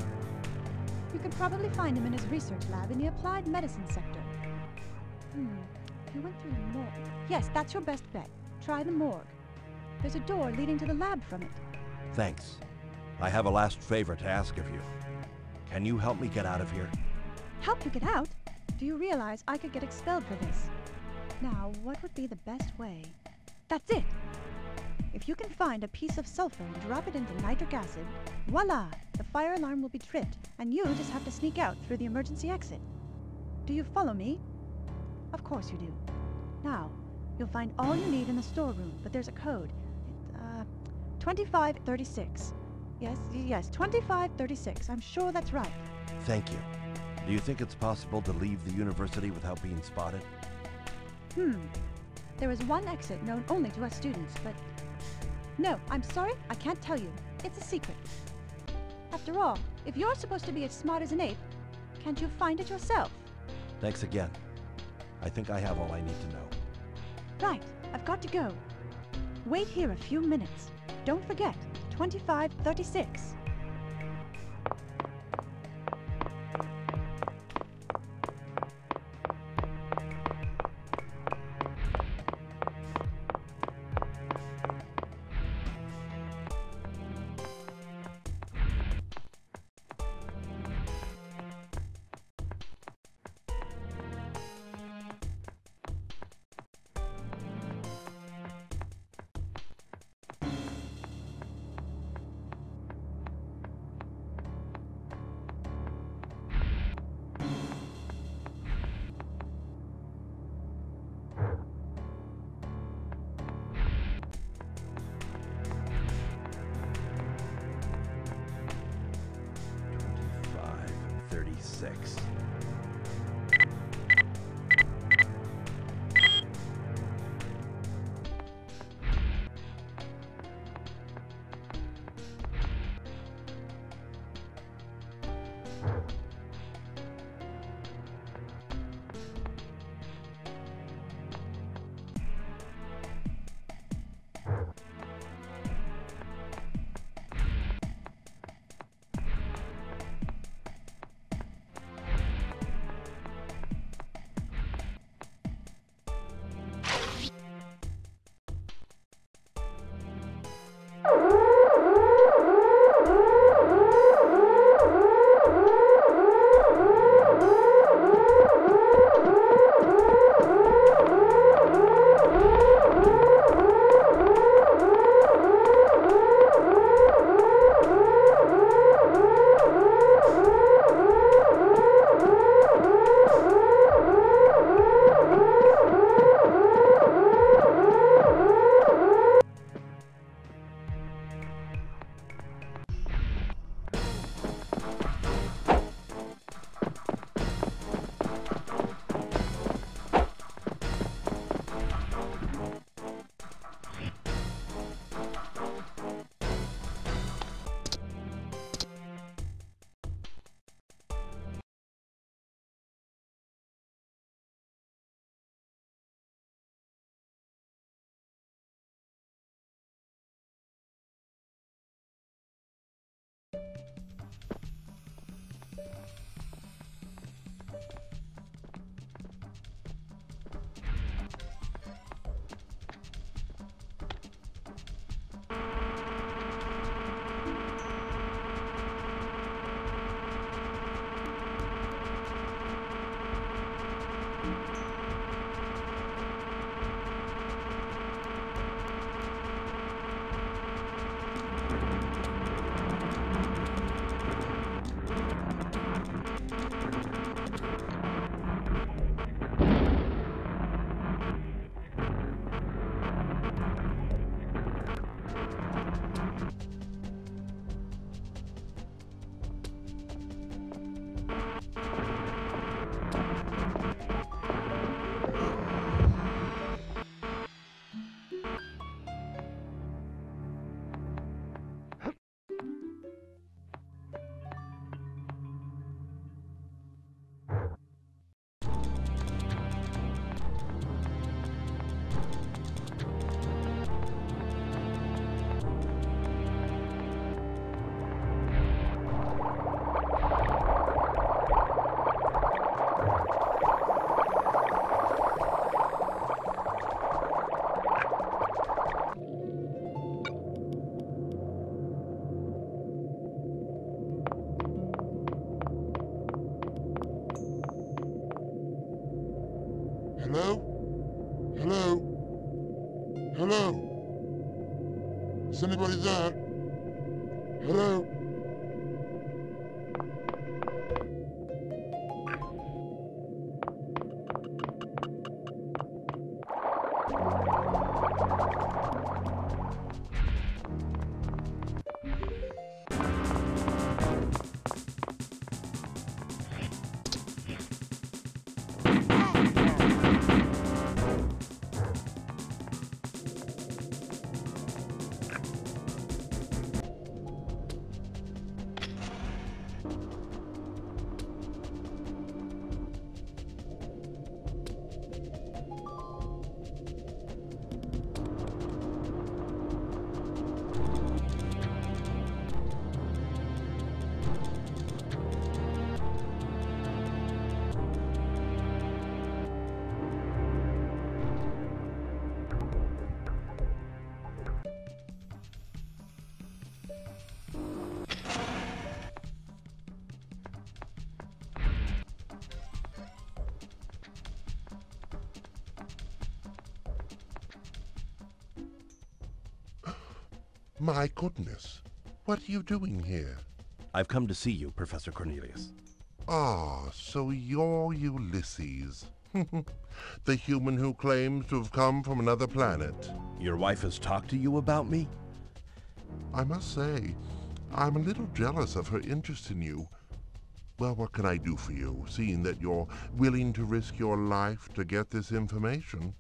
You can probably find him in his research lab in the applied medicine sector. Hmm, he went through the morgue. Yes, that's your best bet. Try the morgue. There's a door leading to the lab from it. Thanks. I have a last favor to ask of you. Can you help me get out of here? Help you get out? Do you realize I could get expelled for this? Now, what would be the best way? That's it! If you can find a piece of sulfur and drop it into nitric acid, voila! The fire alarm will be tripped, and you just have to sneak out through the emergency exit. Do you follow me? Of course you do. Now, you'll find all you need in the storeroom, but there's a code. It, uh, 2536. Yes, yes, 2536. I'm sure that's right. Thank you. Do you think it's possible to leave the university without being spotted? Hmm. There is one exit known only to us students, but. No, I'm sorry, I can't tell you. It's a secret. After all, if you're supposed to be as smart as an ape, can't you find it yourself? Thanks again. I think I have all I need to know. Right, I've got to go. Wait here a few minutes. Don't forget, 2536. Anybody there? My goodness. What are you doing here? I've come to see you, Professor Cornelius. Ah, so you're Ulysses. [LAUGHS] the human who claims to have come from another planet. Your wife has talked to you about me? I must say, I'm a little jealous of her interest in you. Well, what can I do for you, seeing that you're willing to risk your life to get this information?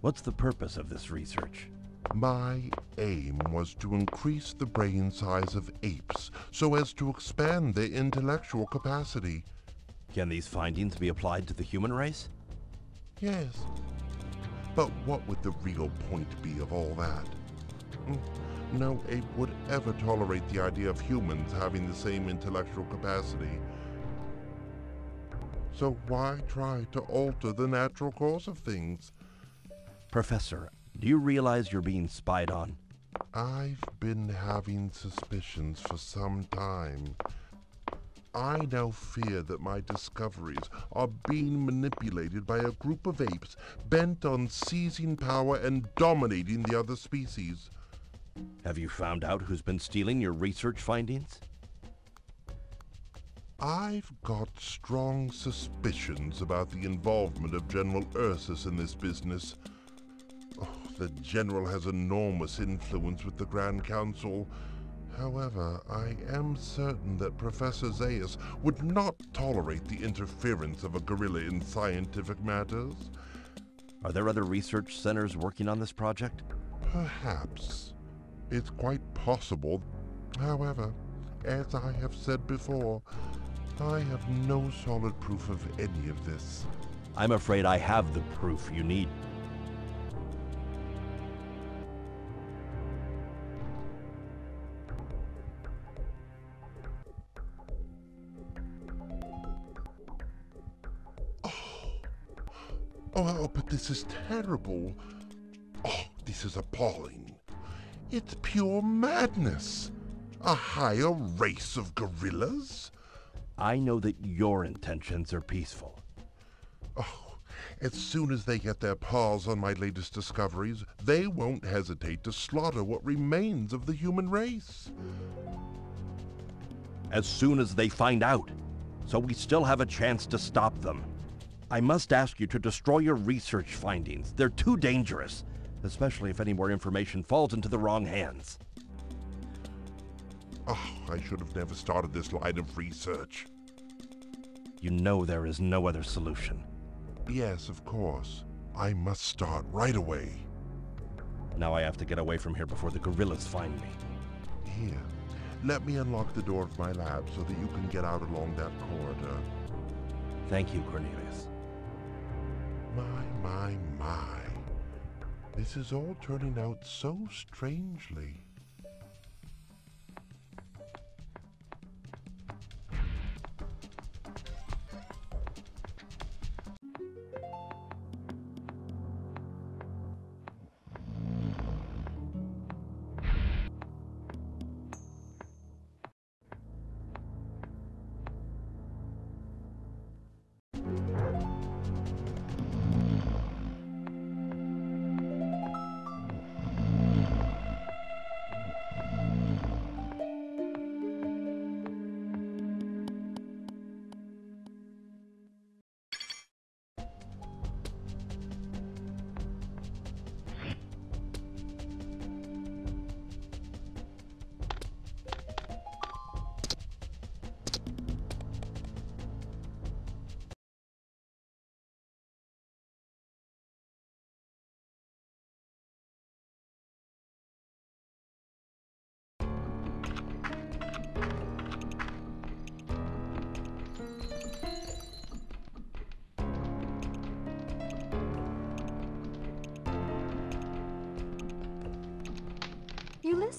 What's the purpose of this research? My aim was to increase the brain size of apes so as to expand their intellectual capacity. Can these findings be applied to the human race? Yes. But what would the real point be of all that? Hmm, no ape would ever tolerate the idea of humans having the same intellectual capacity. So why try to alter the natural course of things? Professor, do you realize you're being spied on? I've been having suspicions for some time. I now fear that my discoveries are being manipulated by a group of apes bent on seizing power and dominating the other species. Have you found out who's been stealing your research findings? I've got strong suspicions about the involvement of General Ursus in this business. The General has enormous influence with the Grand Council. However, I am certain that Professor Zaius would not tolerate the interference of a gorilla in scientific matters. Are there other research centers working on this project? Perhaps. It's quite possible. However, as I have said before, I have no solid proof of any of this. I'm afraid I have the proof you need. This is terrible. Oh, this is appalling. It's pure madness. A higher race of gorillas? I know that your intentions are peaceful. Oh, as soon as they get their paws on my latest discoveries, they won't hesitate to slaughter what remains of the human race. As soon as they find out, so we still have a chance to stop them. I must ask you to destroy your research findings. They're too dangerous, especially if any more information falls into the wrong hands. Oh, I should have never started this line of research. You know there is no other solution. Yes, of course. I must start right away. Now I have to get away from here before the gorillas find me. Here, let me unlock the door of my lab so that you can get out along that corridor. Thank you, Cornelius. My, my, my. This is all turning out so strangely.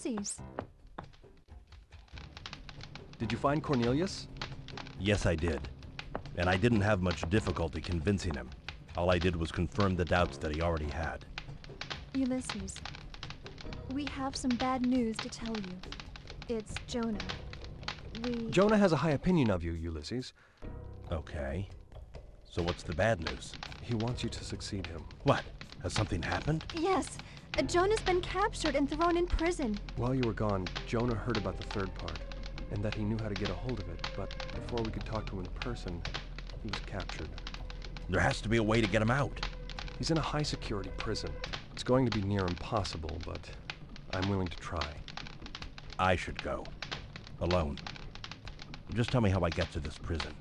Ulysses. Did you find Cornelius? Yes, I did. And I didn't have much difficulty convincing him. All I did was confirm the doubts that he already had. Ulysses, we have some bad news to tell you. It's Jonah. We. Jonah has a high opinion of you, Ulysses. Okay. So what's the bad news? He wants you to succeed him. What? Has something happened? Yes, Uh, Jonah's been captured and thrown in prison. While you were gone, Jonah heard about the third part, and that he knew how to get a hold of it, but before we could talk to him in person, he was captured. There has to be a way to get him out. He's in a high security prison. It's going to be near impossible, but I'm willing to try. I should go. Alone. Just tell me how I get to this prison.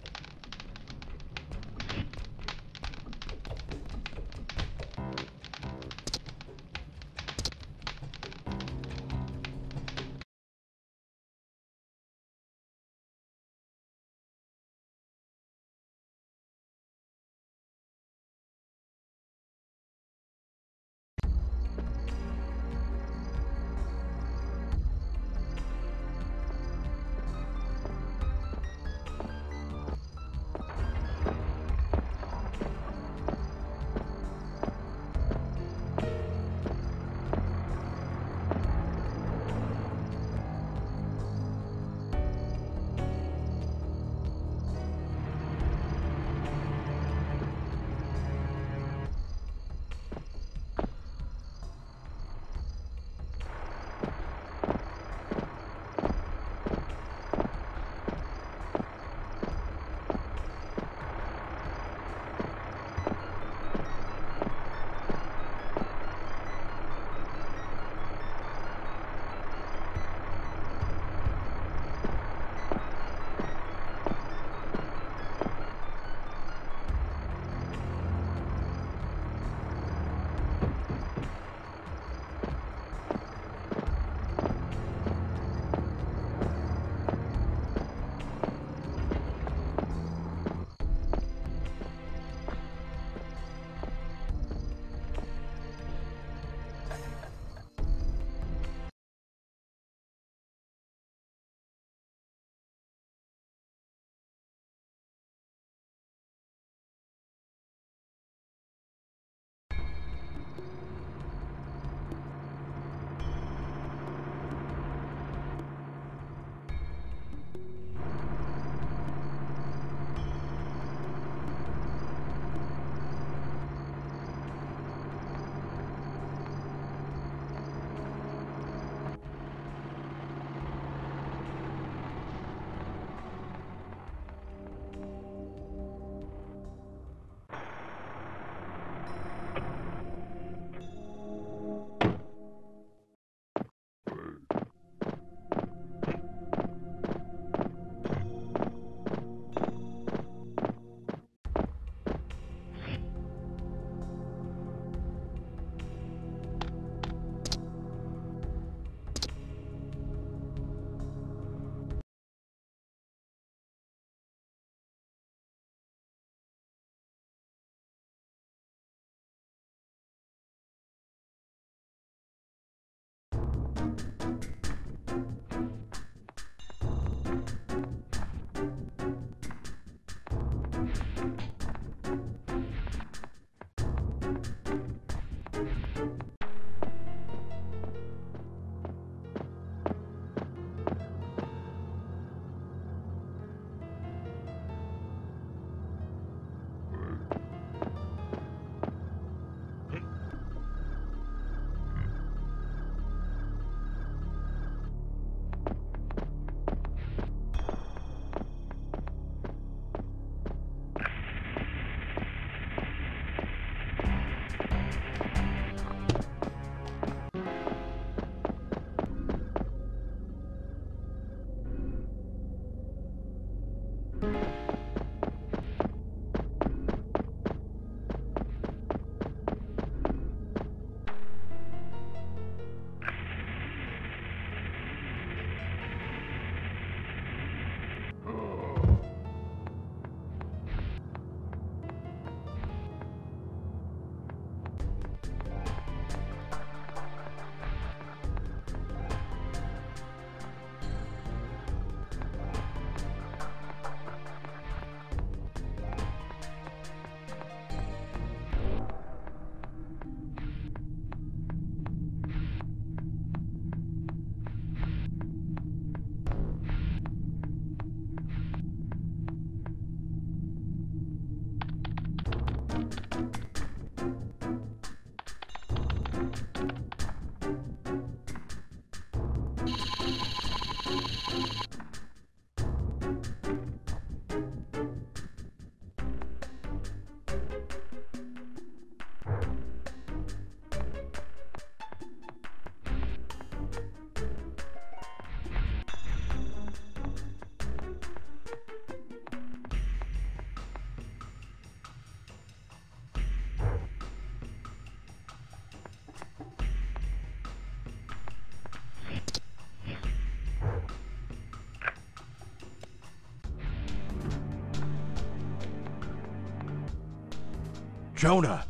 Jonah!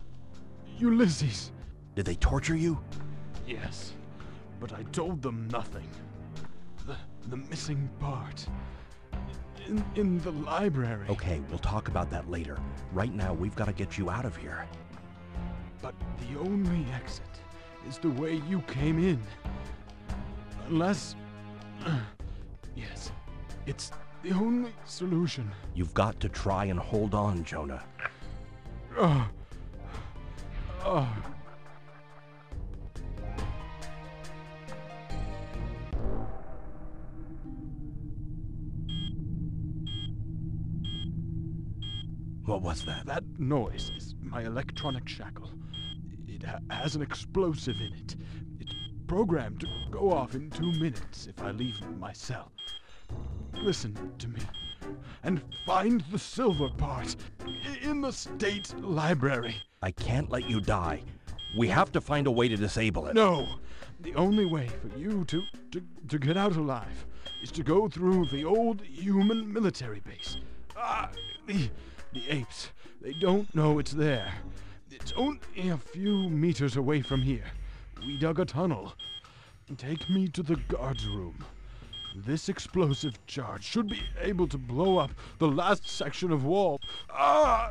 Ulysses! Did they torture you? Yes, but I told them nothing. The, the missing part. In, in the library. Okay, we'll talk about that later. Right now, we've got to get you out of here. But the only exit is the way you came in. Unless. [CLEARS THROAT] yes, it's the only solution. You've got to try and hold on, Jonah. Uh. Noise is my electronic shackle. It ha has an explosive in it. It's programmed to go off in two minutes if I leave my cell. Listen to me and find the silver part in the state library. I can't let you die. We have to find a way to disable it. No! The only way for you to, to, to get out alive is to go through the old human military base. Ah, the, the apes, they don't know it's there. It's only a few meters away from here. We dug a tunnel. Take me to the guard's room. This explosive charge should be able to blow up the last section of wall. Ah!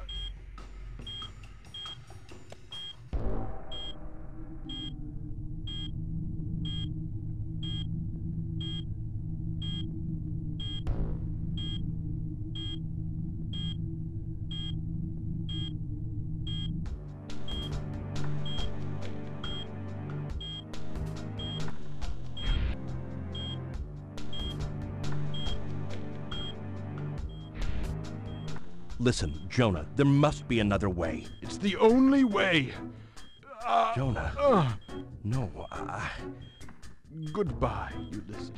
Listen, Jonah, there must be another way. It's the only way. Ah, Jonah. ah. No, I... Goodbye, Ulysses.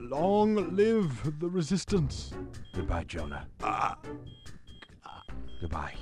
Long live the resistance. Goodbye, Jonah. Ah. Goodbye.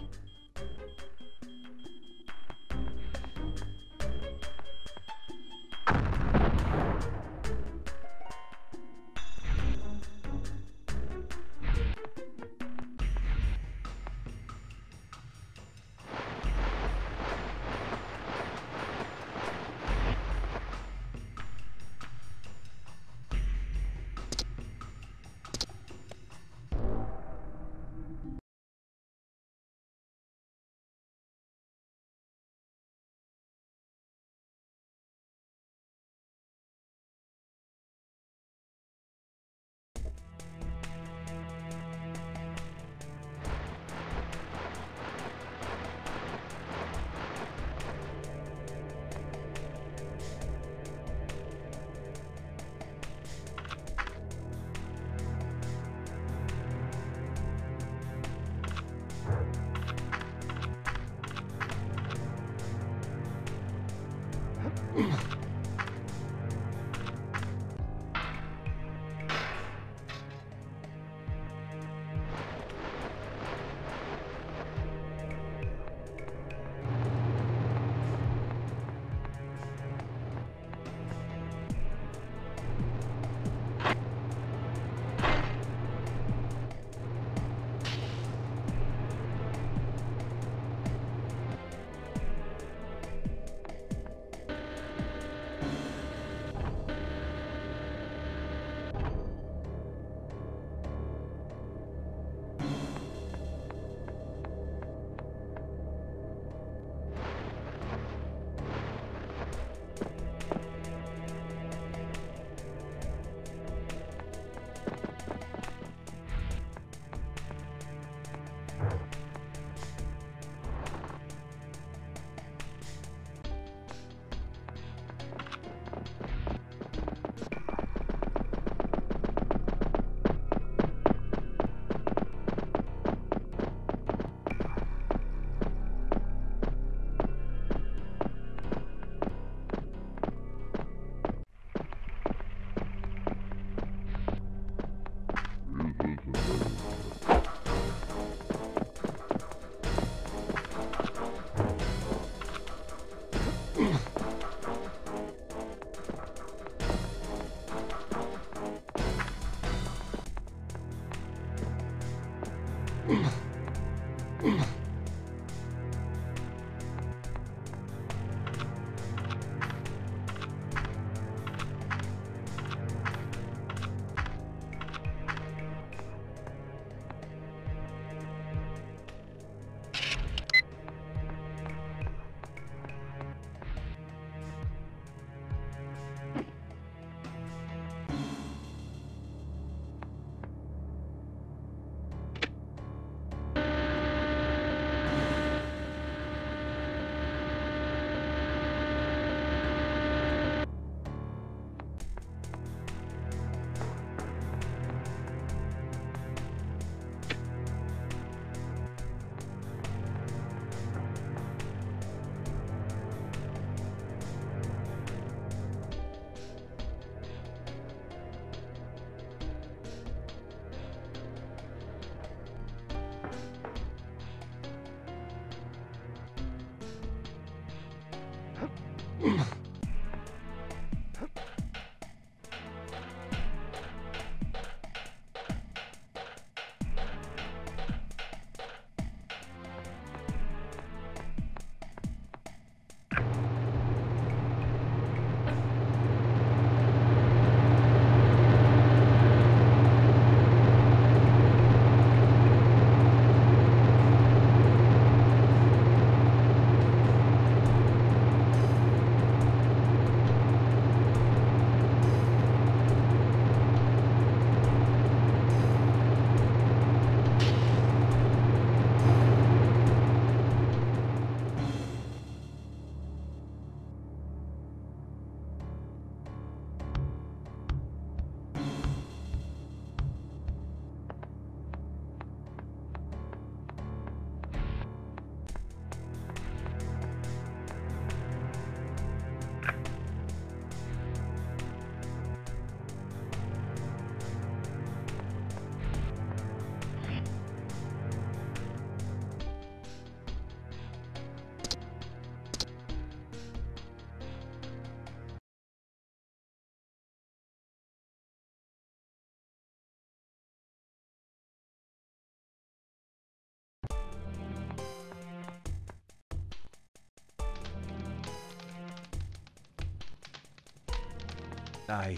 I.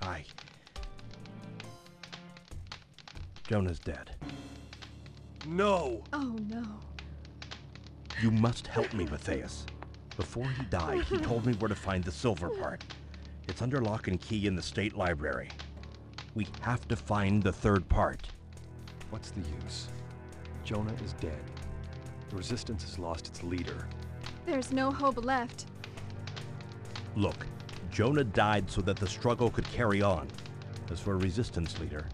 I. Jonah's dead. No! Oh no. You must help me, Matthias. Before he died, he told me where to find the silver part. It's under lock and key in the state library. We have to find the third part. What's the use? Jonah is dead. The Resistance has lost its leader. There's no hope left. Look, Jonah died so that the struggle could carry on. As for a resistance leader,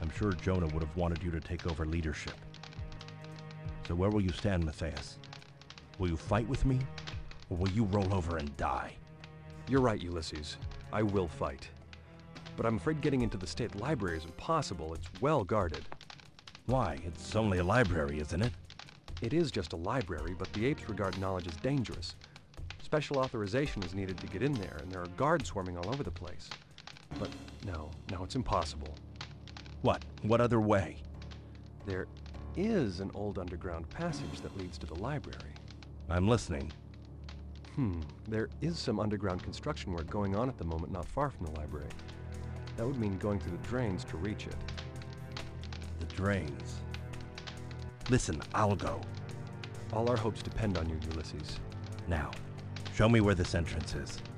I'm sure Jonah would have wanted you to take over leadership. So where will you stand, Matthias? Will you fight with me, or will you roll over and die? You're right, Ulysses. I will fight. But I'm afraid getting into the state library is impossible. It's well guarded. Why? It's only a library, isn't it? It is just a library, but the apes regard knowledge as dangerous. Special authorization is needed to get in there, and there are guards swarming all over the place. But no, no, it's impossible. What? What other way? There is an old underground passage that leads to the library. I'm listening. Hmm, there is some underground construction work going on at the moment not far from the library. That would mean going through the drains to reach it. The drains. Listen, I'll go. All our hopes depend on you, Ulysses. Now, show me where this entrance is.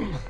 Mm-hmm. [COUGHS]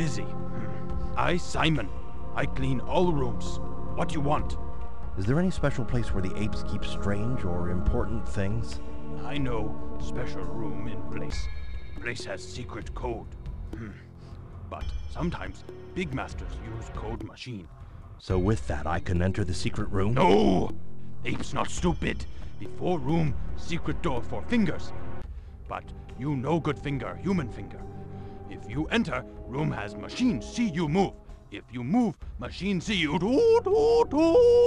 busy. I, Simon. I clean all rooms. What you want? Is there any special place where the apes keep strange or important things? I know special room in place. Place has secret code. Hmm. But sometimes big masters use code machine. So with that, I can enter the secret room? No! Ape's not stupid. Before room, secret door for fingers. But you no good finger, human finger. If you enter, room has machine see you move. If you move, machine see you. Do, do, do,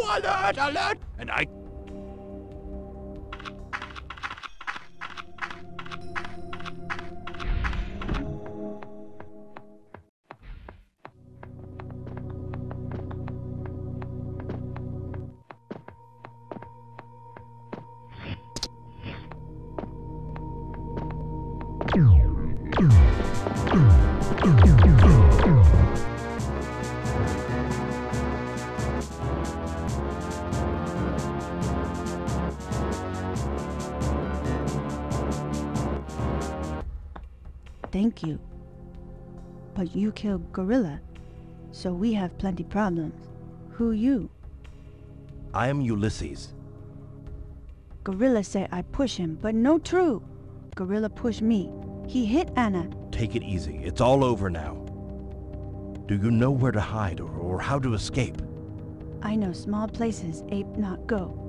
alert, alert! And I Killed Gorilla, so we have plenty problems. Who you? I am Ulysses. Gorilla say I push him, but no true. Gorilla push me. He hit Anna. Take it easy. It's all over now. Do you know where to hide or, or how to escape? I know small places ape not go.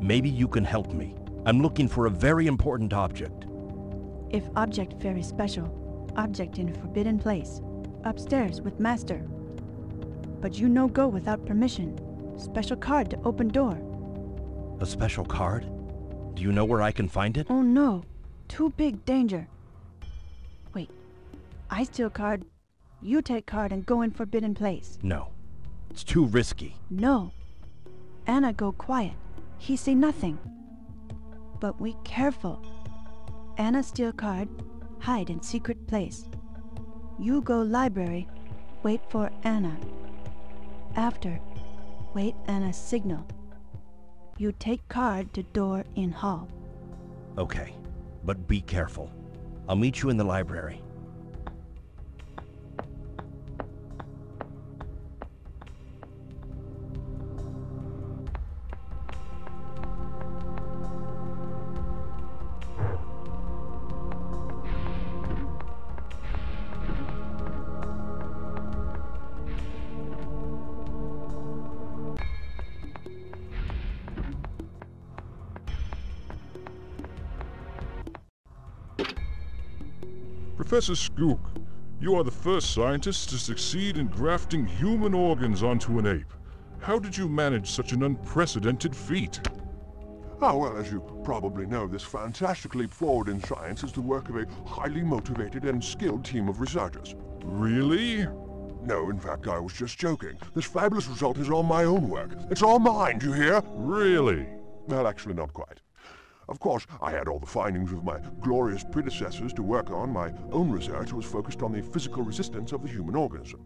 Maybe you can help me. I'm looking for a very important object. If object very special, object in a forbidden place, upstairs with master. But you no go without permission. Special card to open door. A special card? Do you know where I can find it? Oh no, too big danger. Wait, I steal card, you take card and go in forbidden place. No, it's too risky. No, Anna go quiet. He say nothing. But we careful. Anna steal card, hide in secret place. You go library, wait for Anna. After, wait Anna signal. You take card to door in hall. Okay, but be careful. I'll meet you in the library. Professor Skook, you are the first scientist to succeed in grafting human organs onto an ape. How did you manage such an unprecedented feat? Ah, well, as you probably know, this fantastic leap forward in science is the work of a highly motivated and skilled team of researchers. Really? No, in fact, I was just joking. This fabulous result is all my own work. It's all mine, do you hear? Really? Well, actually, not quite. Of course, I had all the findings of my glorious predecessors to work on. My own research was focused on the physical resistance of the human organism.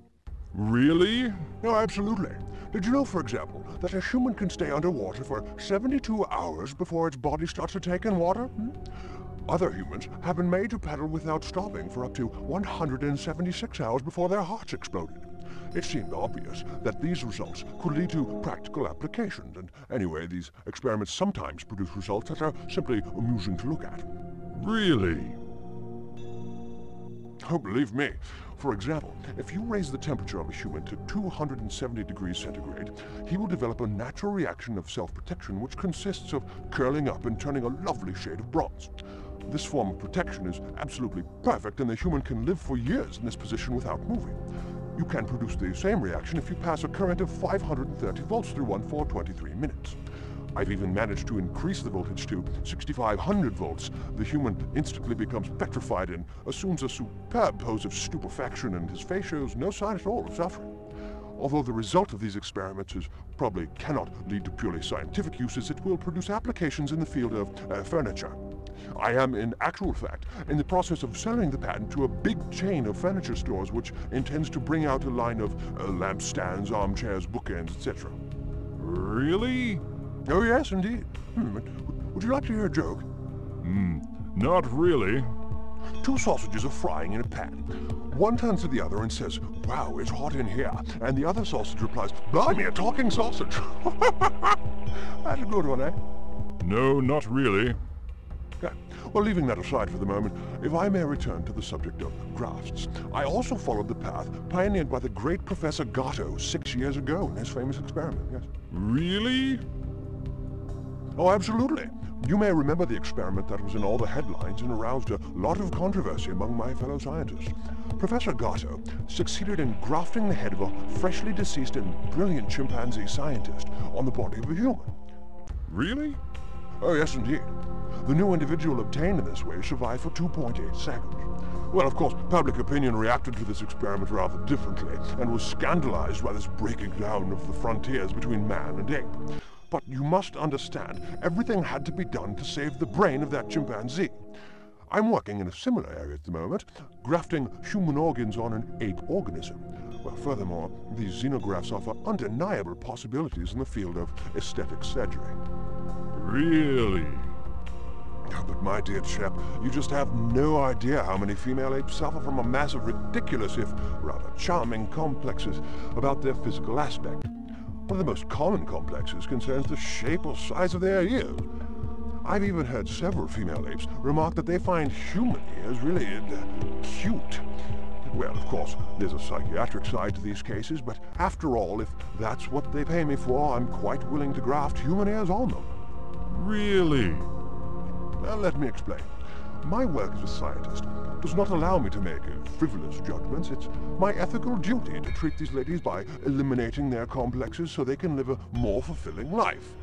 Really? No, absolutely. Did you know, for example, that a human can stay underwater for 72 hours before its body starts to take in water? Hmm? Other humans have been made to paddle without stopping for up to 176 hours before their hearts exploded. It seemed obvious that these results could lead to practical applications, and anyway, these experiments sometimes produce results that are simply amusing to look at. Really? Oh, believe me. For example, if you raise the temperature of a human to 270 degrees centigrade, he will develop a natural reaction of self-protection which consists of curling up and turning a lovely shade of bronze. This form of protection is absolutely perfect and the human can live for years in this position without moving. You can produce the same reaction if you pass a current of 530 volts through one for 23 minutes. I've even managed to increase the voltage to 6500 volts. The human instantly becomes petrified and assumes a superb pose of stupefaction and his face shows no sign at all of suffering. Although the result of these experiments is probably cannot lead to purely scientific uses, it will produce applications in the field of uh, furniture. I am, in actual fact, in the process of selling the patent to a big chain of furniture stores which intends to bring out a line of uh, lampstands, armchairs, bookends, etc. Really? Oh, yes, indeed. Hmm. Would you like to hear a joke? Hmm, not really. Two sausages are frying in a pan. One turns to the other and says, Wow, it's hot in here. And the other sausage replies, Blimey, a talking sausage. [LAUGHS] That's a good one, eh? No, not really. Well, leaving that aside for the moment, if I may return to the subject of grafts, I also followed the path pioneered by the great Professor Gatto six years ago in his famous experiment, yes. Really? Oh, absolutely. You may remember the experiment that was in all the headlines and aroused a lot of controversy among my fellow scientists. Professor Gatto succeeded in grafting the head of a freshly deceased and brilliant chimpanzee scientist on the body of a human. Really? Oh, yes, indeed. The new individual obtained in this way survived for 2.8 seconds. Well, of course, public opinion reacted to this experiment rather differently and was scandalized by this breaking down of the frontiers between man and ape. But you must understand, everything had to be done to save the brain of that chimpanzee. I'm working in a similar area at the moment, grafting human organs on an ape organism. Well, furthermore, these xenografts offer undeniable possibilities in the field of aesthetic surgery. Really? Oh, but my dear chap, you just have no idea how many female apes suffer from a mass of ridiculous, if rather charming, complexes about their physical aspect. One of the most common complexes concerns the shape or size of their ears. I've even heard several female apes remark that they find human ears really uh, cute. Well, of course, there's a psychiatric side to these cases, but after all, if that's what they pay me for, I'm quite willing to graft human ears on them. Really? Well, let me explain. My work as a scientist does not allow me to make frivolous judgments. It's my ethical duty to treat these ladies by eliminating their complexes so they can live a more fulfilling life.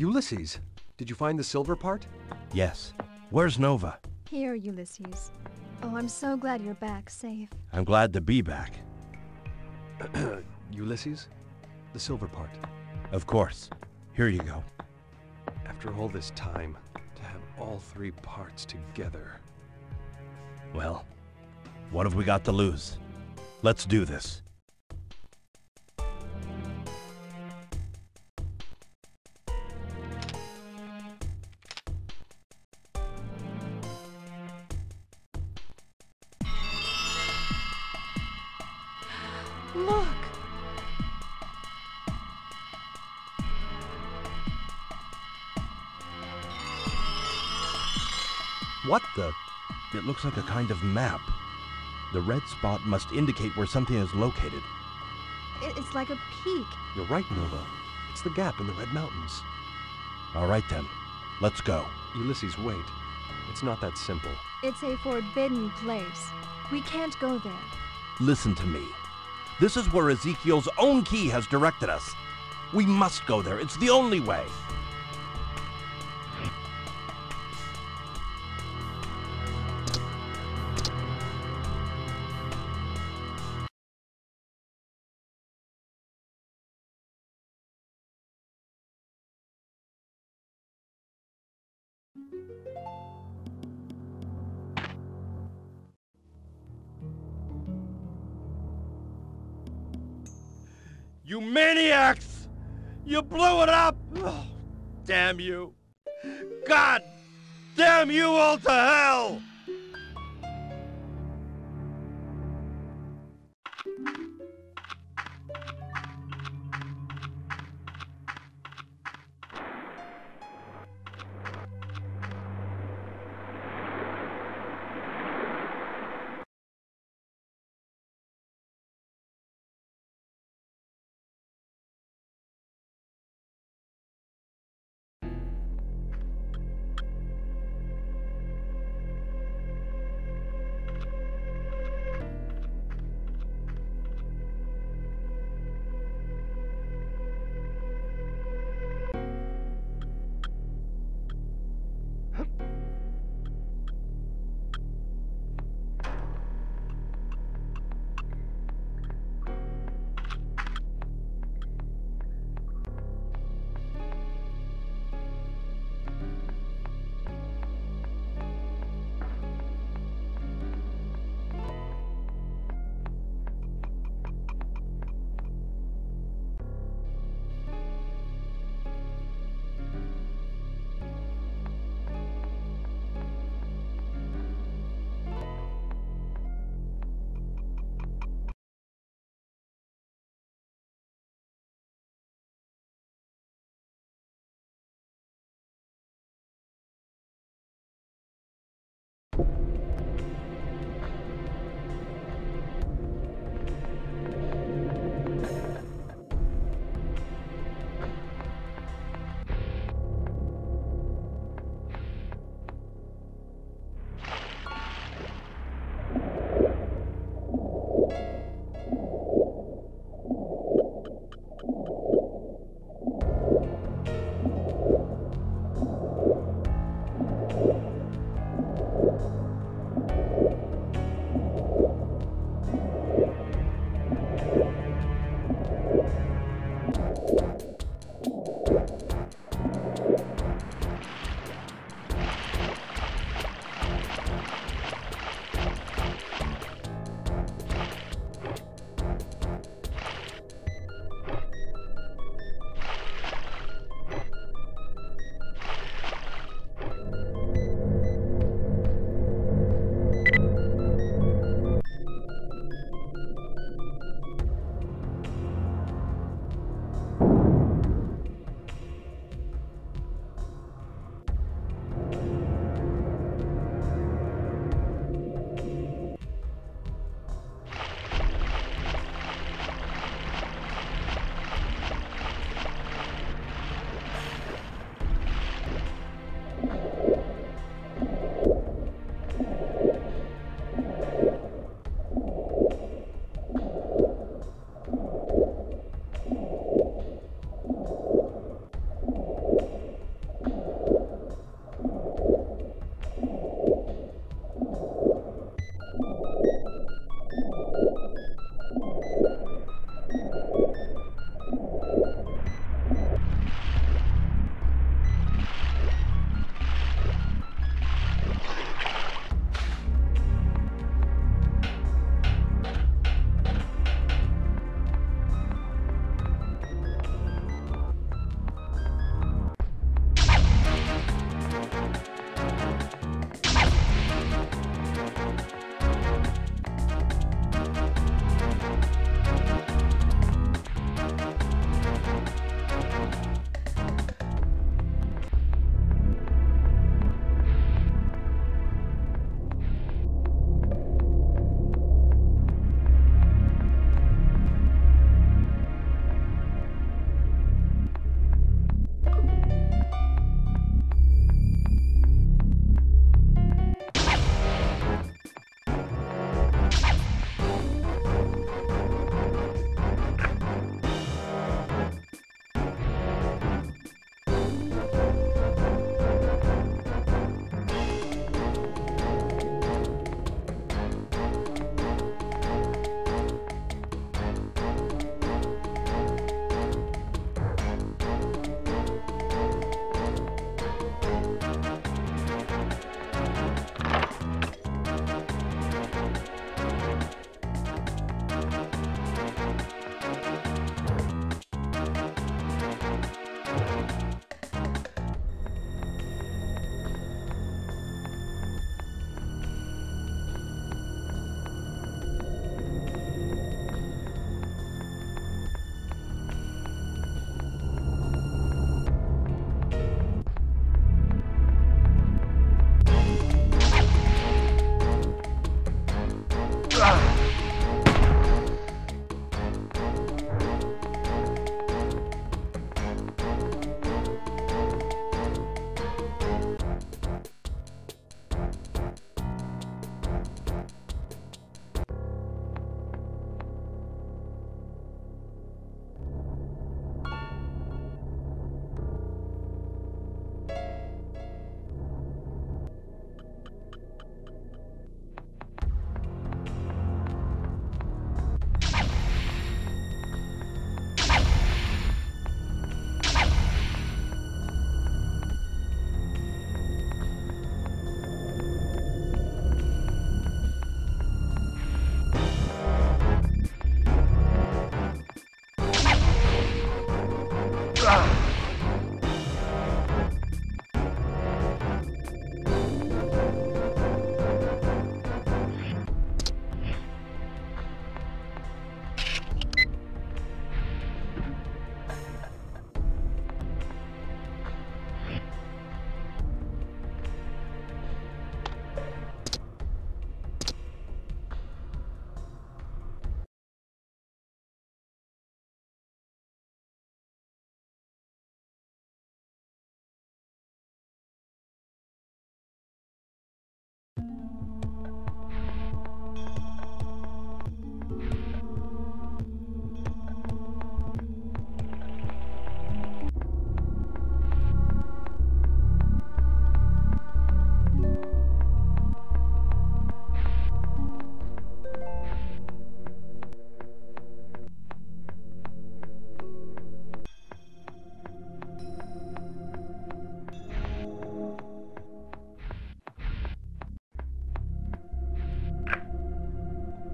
Ulysses, did you find the silver part? Yes. Where's Nova? Here, Ulysses. Oh, I'm so glad you're back safe. I'm glad to be back. [CLEARS THROAT] Ulysses, the silver part. Of course. Here you go. After all this time, to have all three parts together. Well, what have we got to lose? Let's do this. It looks like a kind of map. The red spot must indicate where something is located. It's like a peak. You're right, Nova. It's the gap in the Red Mountains. All right then, let's go. Ulysses, wait. It's not that simple. It's a forbidden place. We can't go there. Listen to me. This is where Ezekiel's own key has directed us. We must go there. It's the only way. Damn you!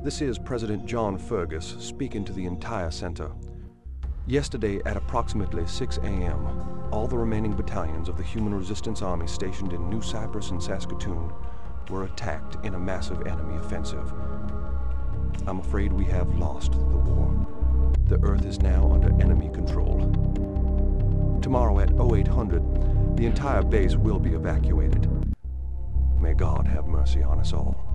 This is President John Fergus speaking to the entire center. Yesterday at approximately 6 a.m., all the remaining battalions of the Human Resistance Army stationed in New Cyprus and Saskatoon were attacked in a massive enemy offensive. I'm afraid we have lost the war. The Earth is now under enemy control. Tomorrow at 0800, the entire base will be evacuated. May God have mercy on us all.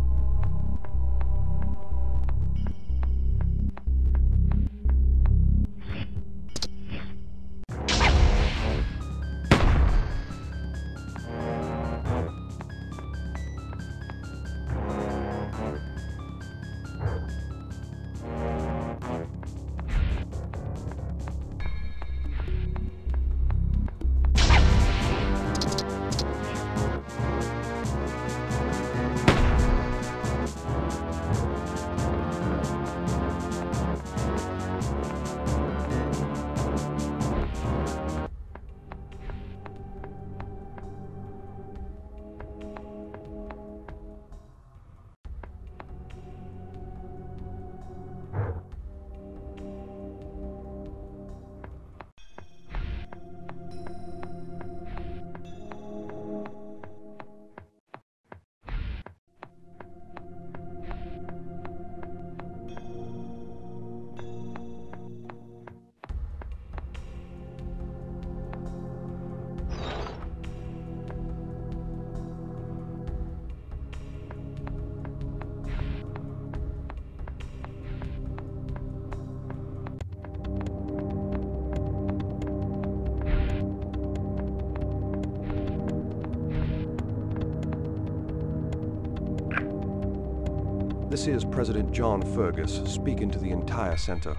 President John Fergus speaking to the entire center.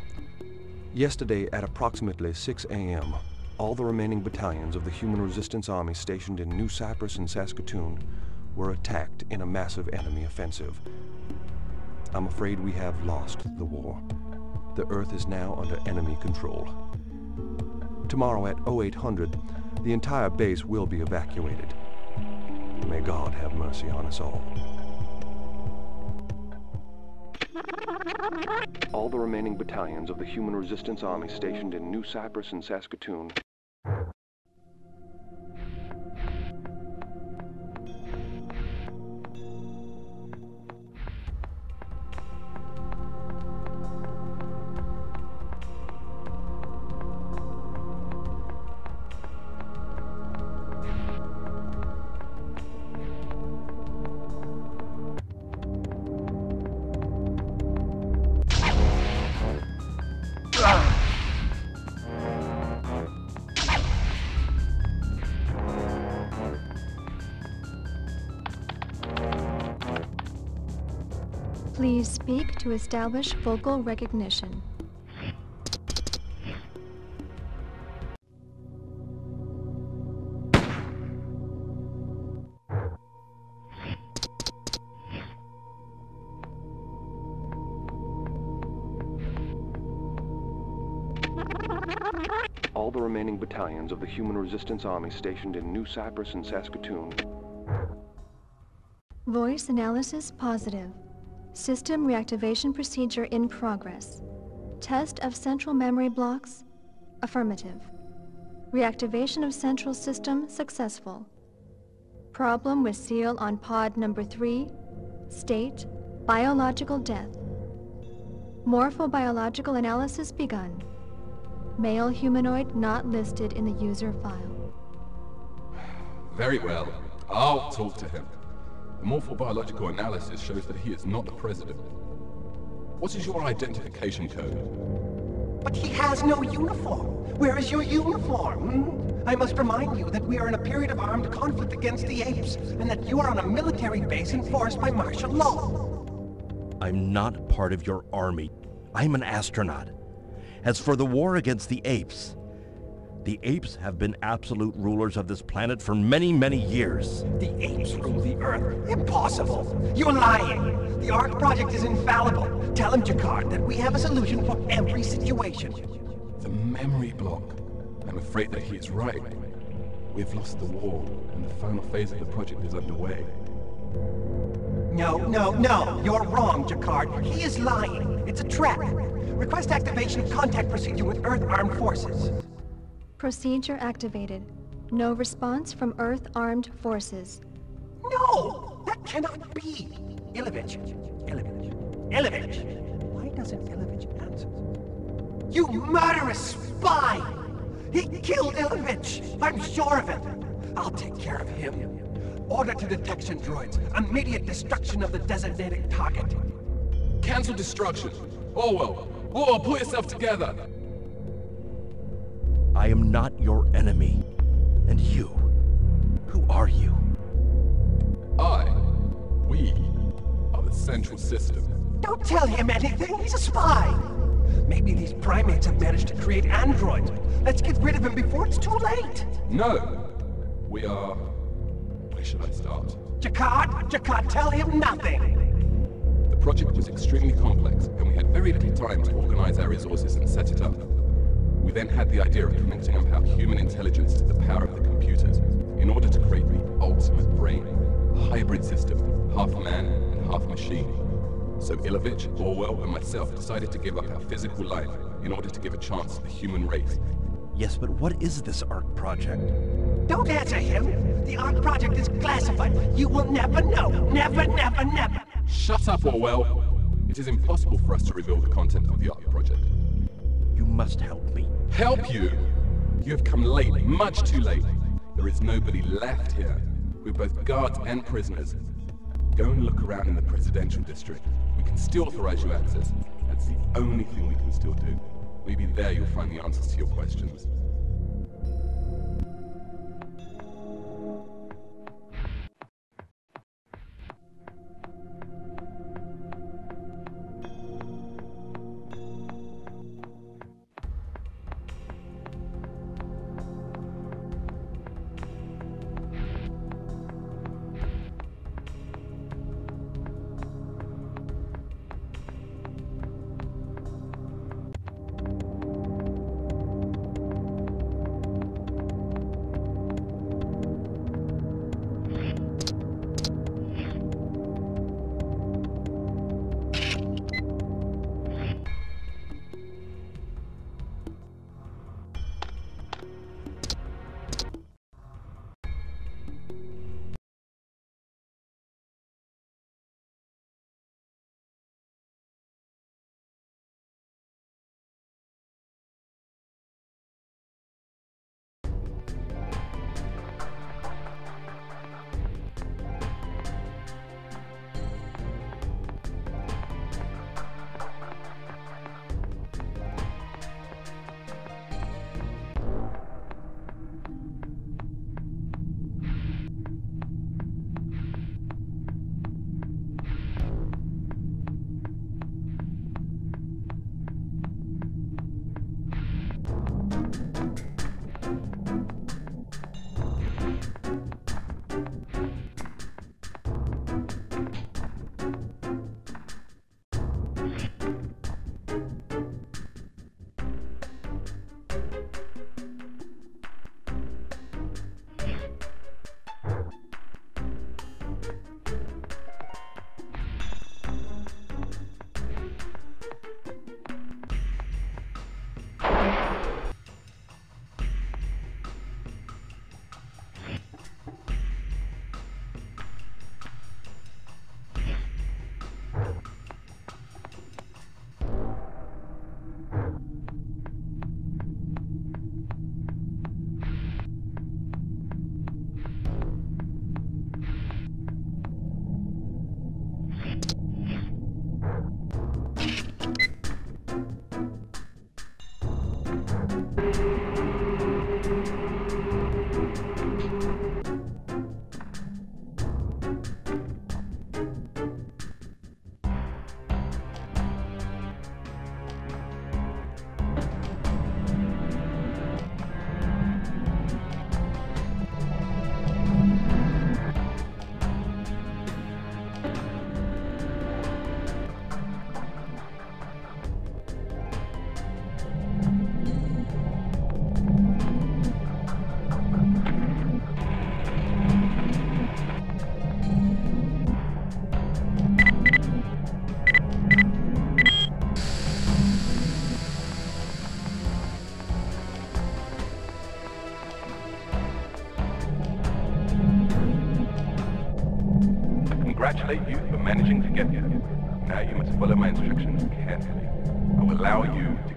Yesterday at approximately 6 a.m., all the remaining battalions of the Human Resistance Army stationed in New Cyprus and Saskatoon were attacked in a massive enemy offensive. I'm afraid we have lost the war. The Earth is now under enemy control. Tomorrow at 0800, the entire base will be evacuated. May God have mercy on us all. Remaining battalions of the Human Resistance Army stationed in New Cyprus and Saskatoon to establish vocal recognition. All the remaining battalions of the Human Resistance Army stationed in New Cyprus and Saskatoon Voice analysis positive. System reactivation procedure in progress. Test of central memory blocks affirmative. Reactivation of central system successful. Problem with seal on pod number 3. State biological death. Morphobiological analysis begun. Male humanoid not listed in the user file. Very well. I'll talk to him. The morphobiological analysis shows that he is not the president. What is your identification code? But he has no uniform. Where is your uniform? hmm? I must remind you that we are in a period of armed conflict against the apes, and that you are on a military base enforced by martial law. I'm not part of your army. I'm an astronaut. As for the war against the apes, the apes have been absolute rulers of this planet for many, many years. The apes rule the Earth. Impossible. You're lying. The ARC project is infallible. Tell him, Jacquard, that we have a solution for every situation. The memory block. I'm afraid that he is right. We've lost the war, and the final phase of the project is underway. No, no, no. You're wrong, Jacquard. He is lying. It's a trap. Request activation of contact procedure with Earth Armed Forces. Procedure activated. No response from Earth Armed Forces. No! That cannot be! Ilovich. Ilovich. Ilovich! Why doesn't Ilovich answer? You murderous spy! He killed Ilovich! I'm sure of it! I'll take care of him. Order to detection droids. Immediate destruction of the designated target. Cancel destruction. Oh Orwell, Orwell, pull yourself together. I am not your enemy. And you, who are you? I, we, are the central system. Don't tell him anything. He's a spy. Maybe these primates have managed to create androids. Let's get rid of him before it's too late. No. We are... Where should I start? Jacquard, Jacquard, tell him nothing. The project was extremely complex, and we had very little time to organize our resources and set it up. We then had the idea of connecting up our human intelligence to the power of the computers in order to create the ultimate brain, a hybrid system, half man and half machine. So Ilovich, Orwell, and myself decided to give up our physical life in order to give a chance to the human race. Yes, but what is this ARC project? Don't answer him. The ARC project is classified. You will never know. Never, never, never. Shut up, Orwell! It is impossible for us to reveal the content of the ARC project. You must help me. Help you? You have come late, much too late. There is nobody left here. We're both guards and prisoners. Go and look around in the presidential district. We can still authorize you access. That's the only thing we can still do. Maybe there you'll find the answers to your questions.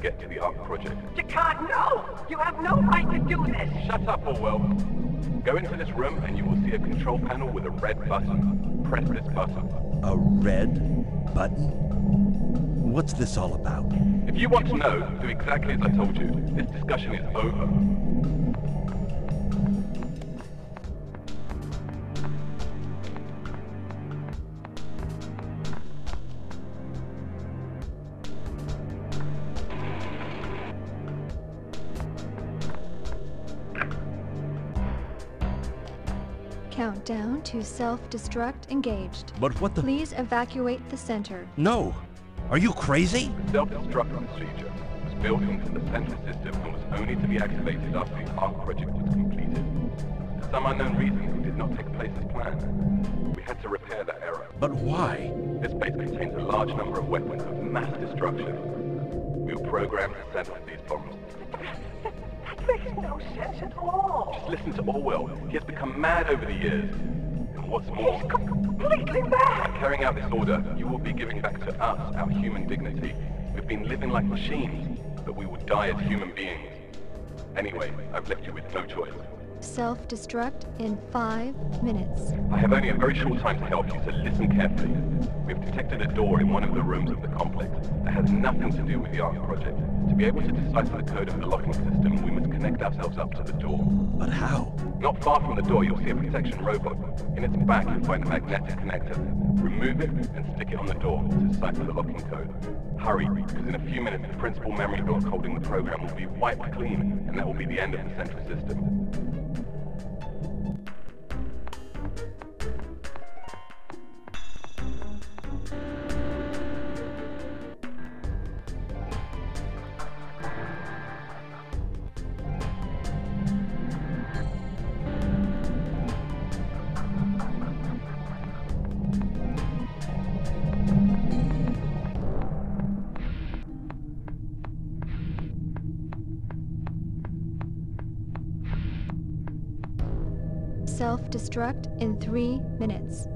Get to the Ark Project. You can't, no! You have no right to do this! Shut up, Orwell. Go into this room and you will see a control panel with a red button. Press this button. A red button? What's this all about? If you want to know, do exactly as I told you. This discussion is over. Self-destruct engaged. But what the- Please evacuate the center. No! Are you crazy? Self-destruct procedure was built into the central system and was only to be activated after the Ark project was completed. For some unknown reason, it did not take place as planned. We had to repair that error. But why? This base contains a large number of weapons of mass destruction. We were programmed to set off these bombs. [LAUGHS] That makes no sense at all. Just listen to Orwell. He has become mad over the years. What's more, Completely mad! carrying out this order, you will be giving back to us our human dignity. We've been living like machines, but we will die as human beings. Anyway, I've left you with no choice. Self-destruct in five minutes. I have only a very short time to help you, so listen carefully. We've detected a door in one of the rooms of the complex that has nothing to do with the Ark project. To be able to decipher the code of the locking system, we must connect ourselves up to the door. But how? Not far from the door, you'll see a protection robot. In its back, you'll find a magnetic connector. Remove it and stick it on the door to decipher the locking code. Hurry, because in a few minutes, the principal memory block holding the program will be wiped clean, and that will be the end of the central system. Self-destruct in three minutes.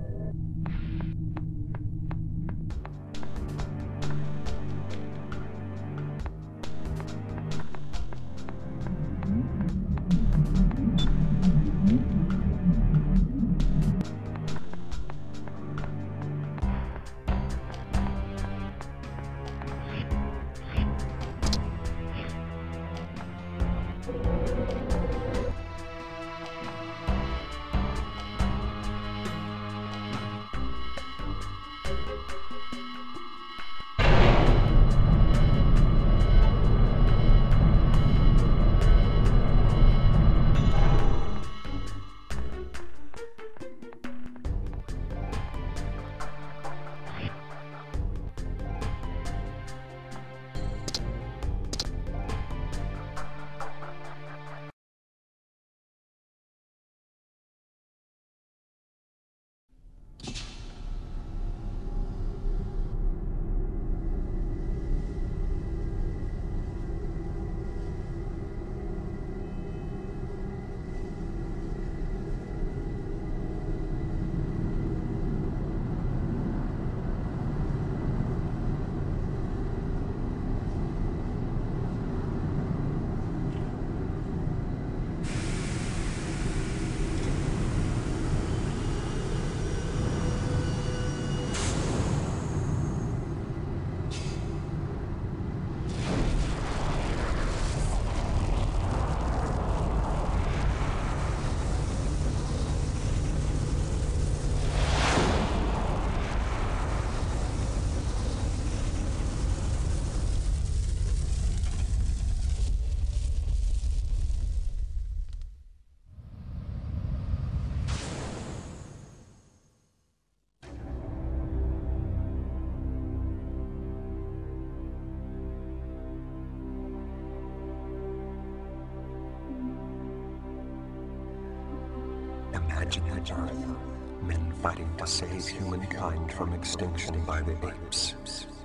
To save humankind from extinction by the apes.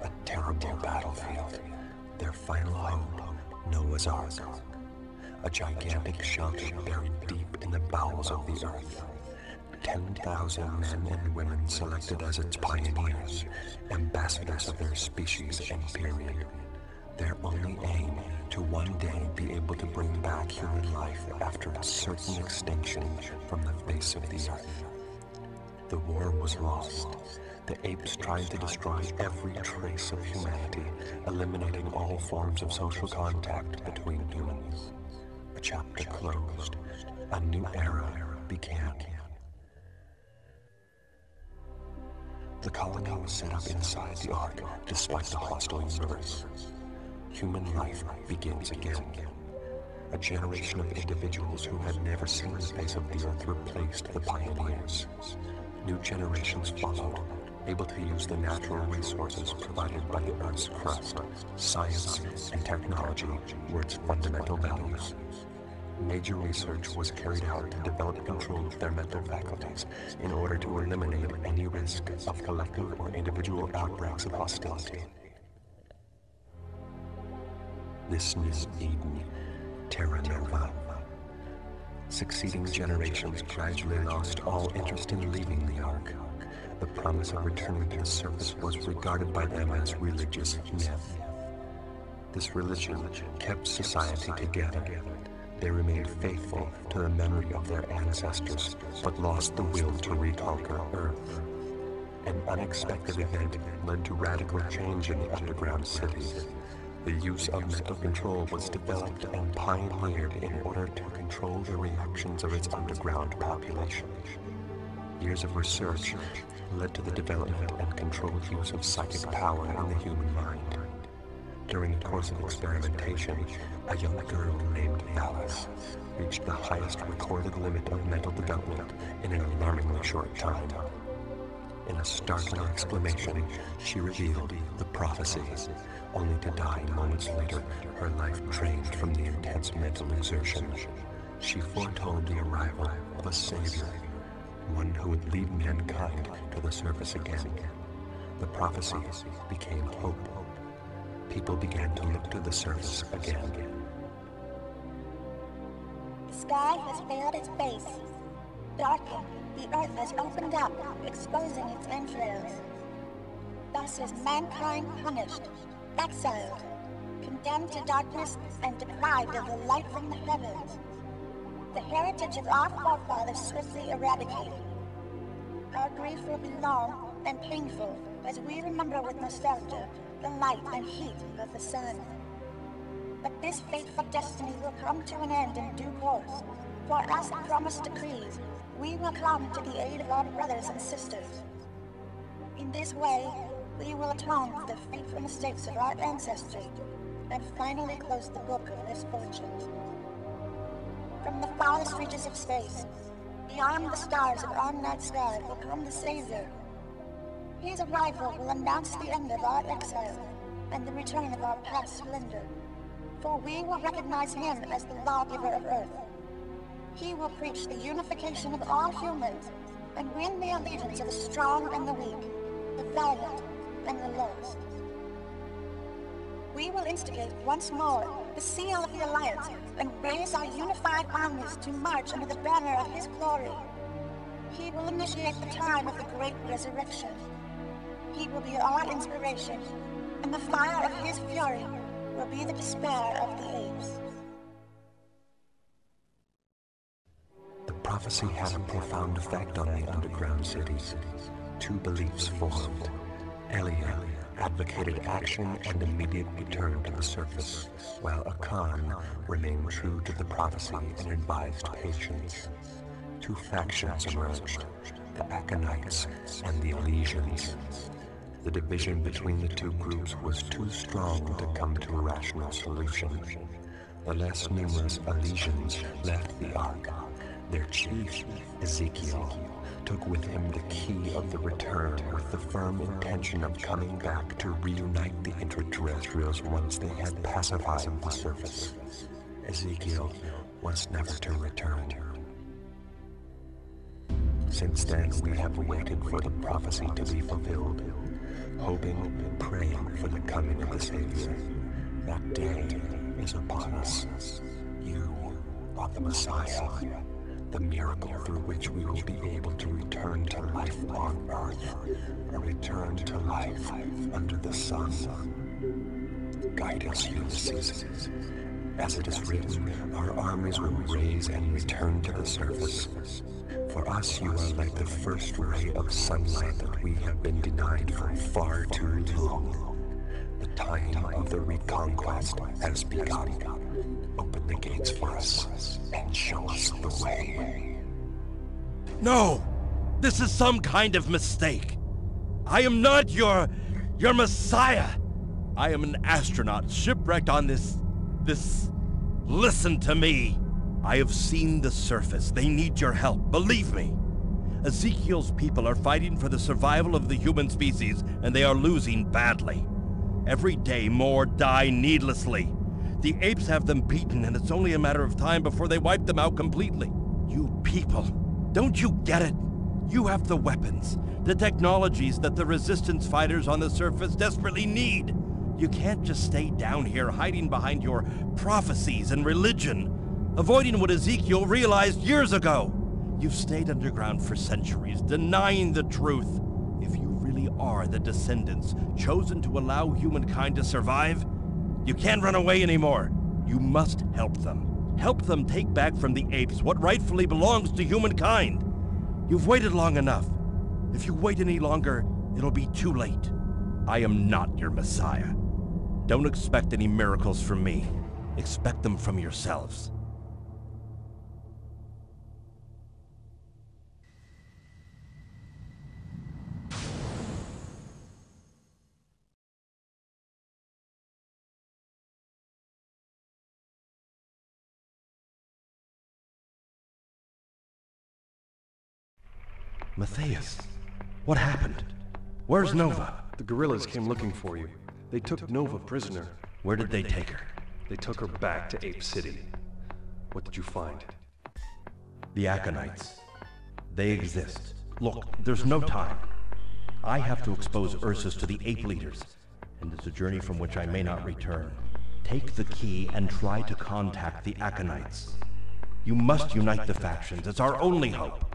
A terrible battlefield. Their final hope, Noah's Ark. A gigantic ship buried deep in the bowels of the Earth. 10,000 men and women selected as its pioneers, ambassadors of their species and period. Their only aim to one day be able to bring back human life after its certain extinction from the face of the earth. The war was lost. The apes tried to destroy every trace of humanity, eliminating all forms of social contact between humans. A chapter closed. A new era began. The colony was set up inside the Ark, despite the hostile universe. Human life begins again. A generation of individuals who had never seen the face of the Earth replaced the pioneers. New generations followed, able to use the natural resources provided by the Earth's crust. Science and technology were its fundamental values. Major research was carried out to develop control of their mental faculties in order to eliminate any risk of collective or individual outbreaks of hostility. This is Eden, Terra Nova. Succeeding generations gradually lost all interest in leaving the Ark. The promise of returning to the surface was regarded by them as religious myth. This religion kept society together. They remained faithful to the memory of their ancestors, but lost the will to reconquer Earth. An unexpected event led to radical change in the underground city. The use of mental control was developed and pioneered in order to control the reactions of its underground population. Years of research led to the development and controlled use of psychic power in the human mind. During a course of experimentation, a young girl named Alice reached the highest recorded limit of mental development in an alarmingly short time. In a startling exclamation, she revealed the prophecies, only to die moments later, her life drained from the intense mental exertion. She foretold the arrival of a savior, one who would lead mankind to the surface again. The prophecies became hope. People began to look to the surface again. The sky has veiled its base. Darkened, the earth has opened up, exposing its entrails. Thus is mankind punished, exiled, condemned to darkness, and deprived of the light from the heavens. The heritage of our forefathers swiftly eradicated. Our grief will be long and painful as we remember with nostalgia the light and heat of the sun. But this fateful destiny will come to an end in due course. For as the promise decrees, we will come to the aid of our brothers and sisters. In this way, we will atone for the fateful mistakes of our ancestry and finally close the book of misfortunes. From the farthest reaches of space, beyond the stars of our night sky will come the Savior. His arrival will announce the end of our exile and the return of our past splendor. For we will recognize him as the lawgiver of Earth. He will preach the unification of all humans and win the allegiance of the strong and the weak, the valiant and the lost. We will instigate once more the seal of the Alliance and raise our unified armies to march under the banner of his glory. He will initiate the time of the great resurrection. He will be our inspiration, and the fire of his fury will be the despair of the apes. The prophecy had a profound effect on the underground cities. Two beliefs formed. Elia advocated action and immediate return to the surface, while Akan remained true to the prophecy and advised patience. Two factions emerged, the Akanites and the Elysians. The division between the two groups was too strong to come to a rational solution. The less numerous Elysians left the Ark. Their chief, Ezekiel, took with him the key of the return with the firm intention of coming back to reunite the intraterrestrials once they had pacified the surface. Ezekiel was never to return. Since then, we have waited for the prophecy to be fulfilled, hoping, and praying for the coming of the Savior. That day is upon us. You are the Messiah, The miracle through which we will be able to return to life on Earth. A return to life under the sun. Guide us, Ulysses. As it is written, our armies will raise and return to the surface. For us, you are like the first ray of sunlight that we have been denied for far too long. The time of the reconquest has begun. Open the gates for us and show us the way. No! This is some kind of mistake. I am not your. your messiah! I am an astronaut shipwrecked on this. this. Listen to me! I have seen the surface. They need your help, believe me. Ezekiel's people are fighting for the survival of the human species, and they are losing badly. Every day, more die needlessly. The apes have them beaten, and it's only a matter of time before they wipe them out completely. You people, don't you get it? You have the weapons, the technologies that the resistance fighters on the surface desperately need. You can't just stay down here hiding behind your prophecies and religion, avoiding what Ezekiel realized years ago. You've stayed underground for centuries, denying the truth. If you really are the descendants chosen to allow humankind to survive, you can't run away anymore. You must help them. Help them take back from the apes what rightfully belongs to humankind. You've waited long enough. If you wait any longer, it'll be too late. I am not your Messiah. Don't expect any miracles from me. Expect them from yourselves. Matthias, what happened? Where's Nova? The gorillas came looking for you. They took Nova prisoner. Where did they take her? They took her back to Ape City. What did you find? The Akanites. They exist. Look, there's no time. I have to expose Ursus to the ape leaders, and it's a journey from which I may not return. Take the key and try to contact the Akanites. You must unite the factions. It's our only hope.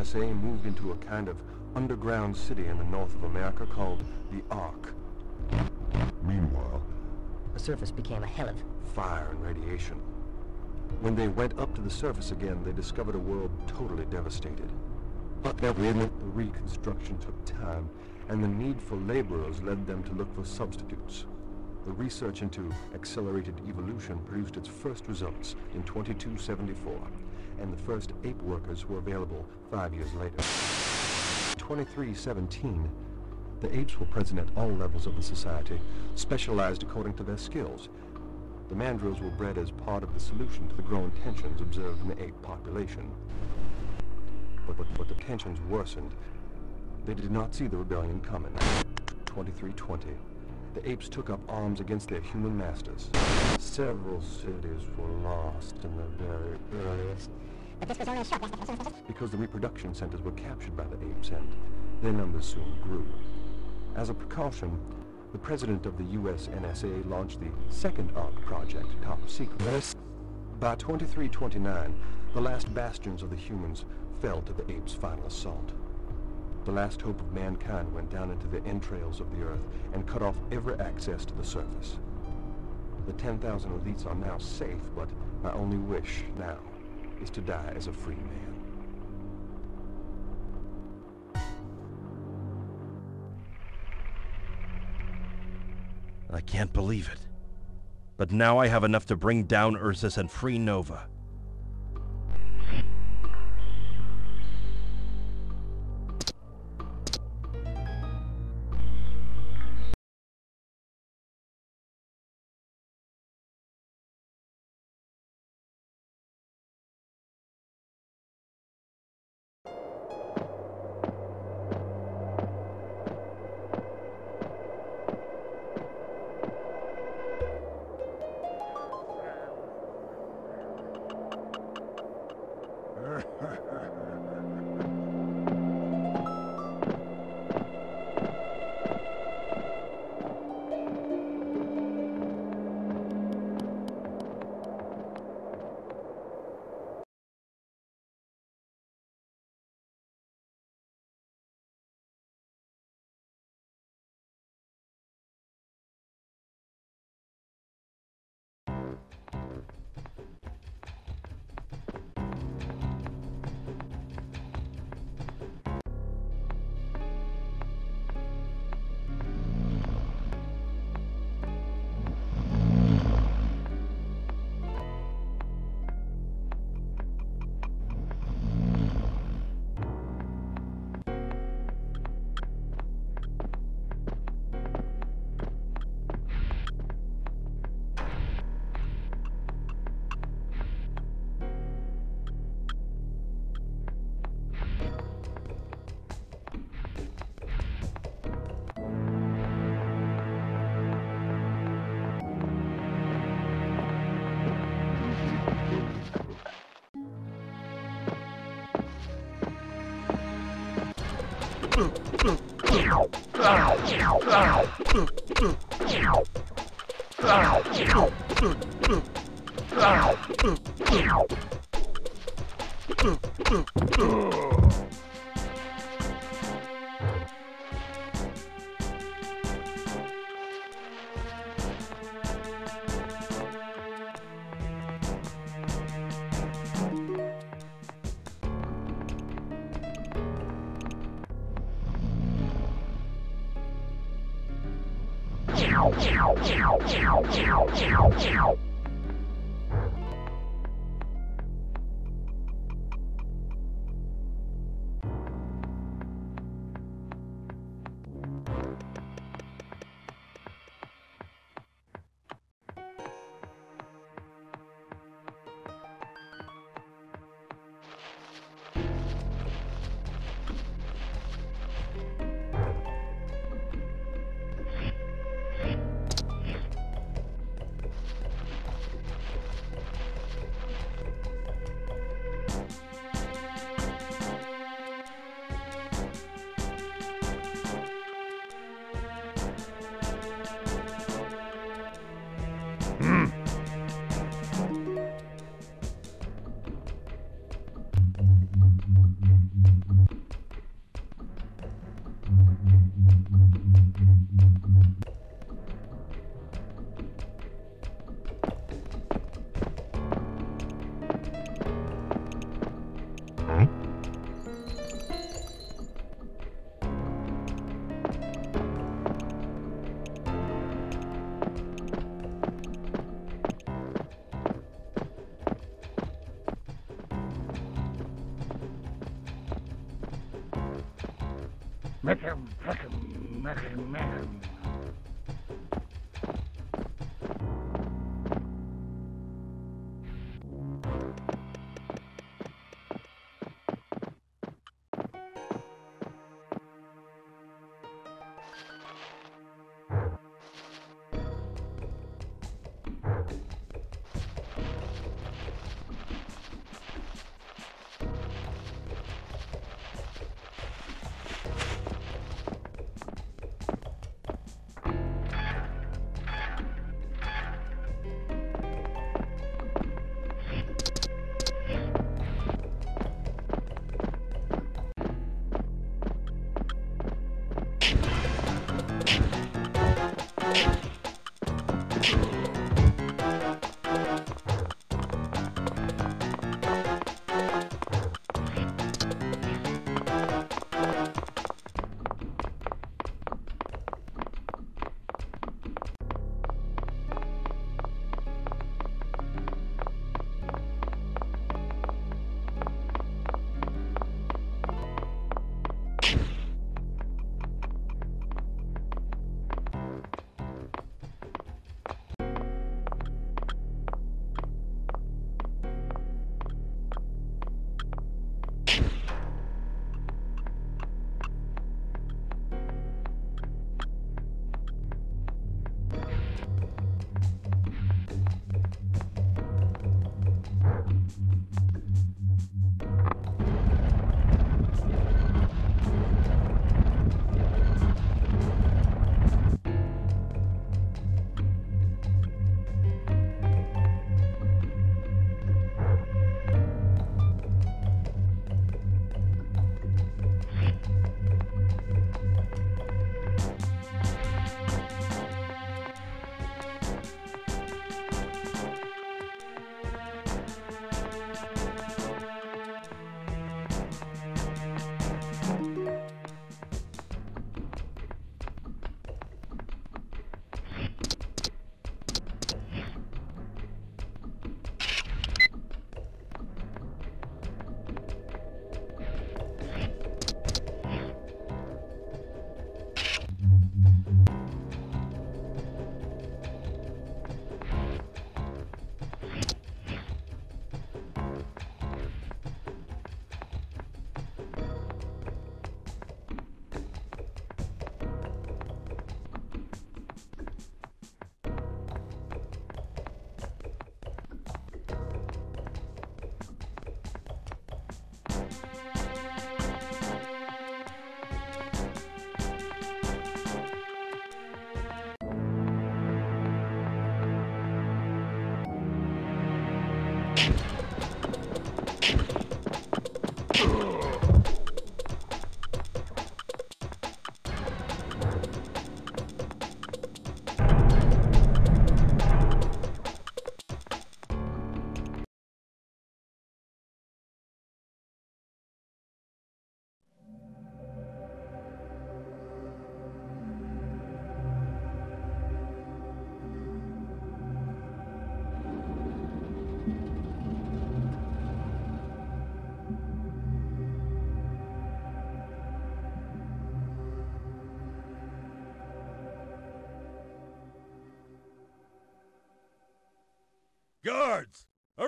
NSA moved into a kind of underground city in the north of America called the Ark. Meanwhile, The surface became a hell of... fire and radiation. When they went up to the surface again, they discovered a world totally devastated. But the reconstruction took time, and the need for laborers led them to look for substitutes. The research into accelerated evolution produced its first results in 2274, and the first ape workers were available five years later. 2317, the apes were present at all levels of the society, specialized according to their skills. The mandrills were bred as part of the solution to the growing tensions observed in the ape population. But, but, but the tensions worsened. They did not see the rebellion coming. 2320. The apes took up arms against their human masters. Several cities were lost in the very earliest. Because the reproduction centers were captured by the apes and their numbers soon grew. As a precaution, the president of the US NSA launched the second ARC project, top secret. By 2329, the last bastions of the humans fell to the apes' final assault. The last hope of mankind went down into the entrails of the Earth and cut off every access to the surface. The 10,000 elites are now safe, but my only wish now is to die as a free man. I can't believe it. But now I have enough to bring down Ursus and free Nova.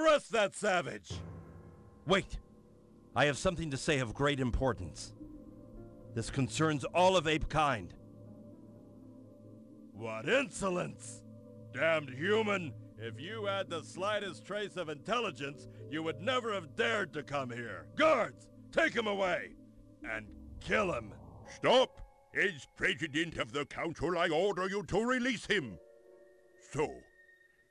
Arrest that savage! Wait! I have something to say of great importance. This concerns all of ape kind. What insolence! Damned human! If you had the slightest trace of intelligence, you would never have dared to come here. Guards! Take him away! And kill him! Stop! As president of the council, I order you to release him. So,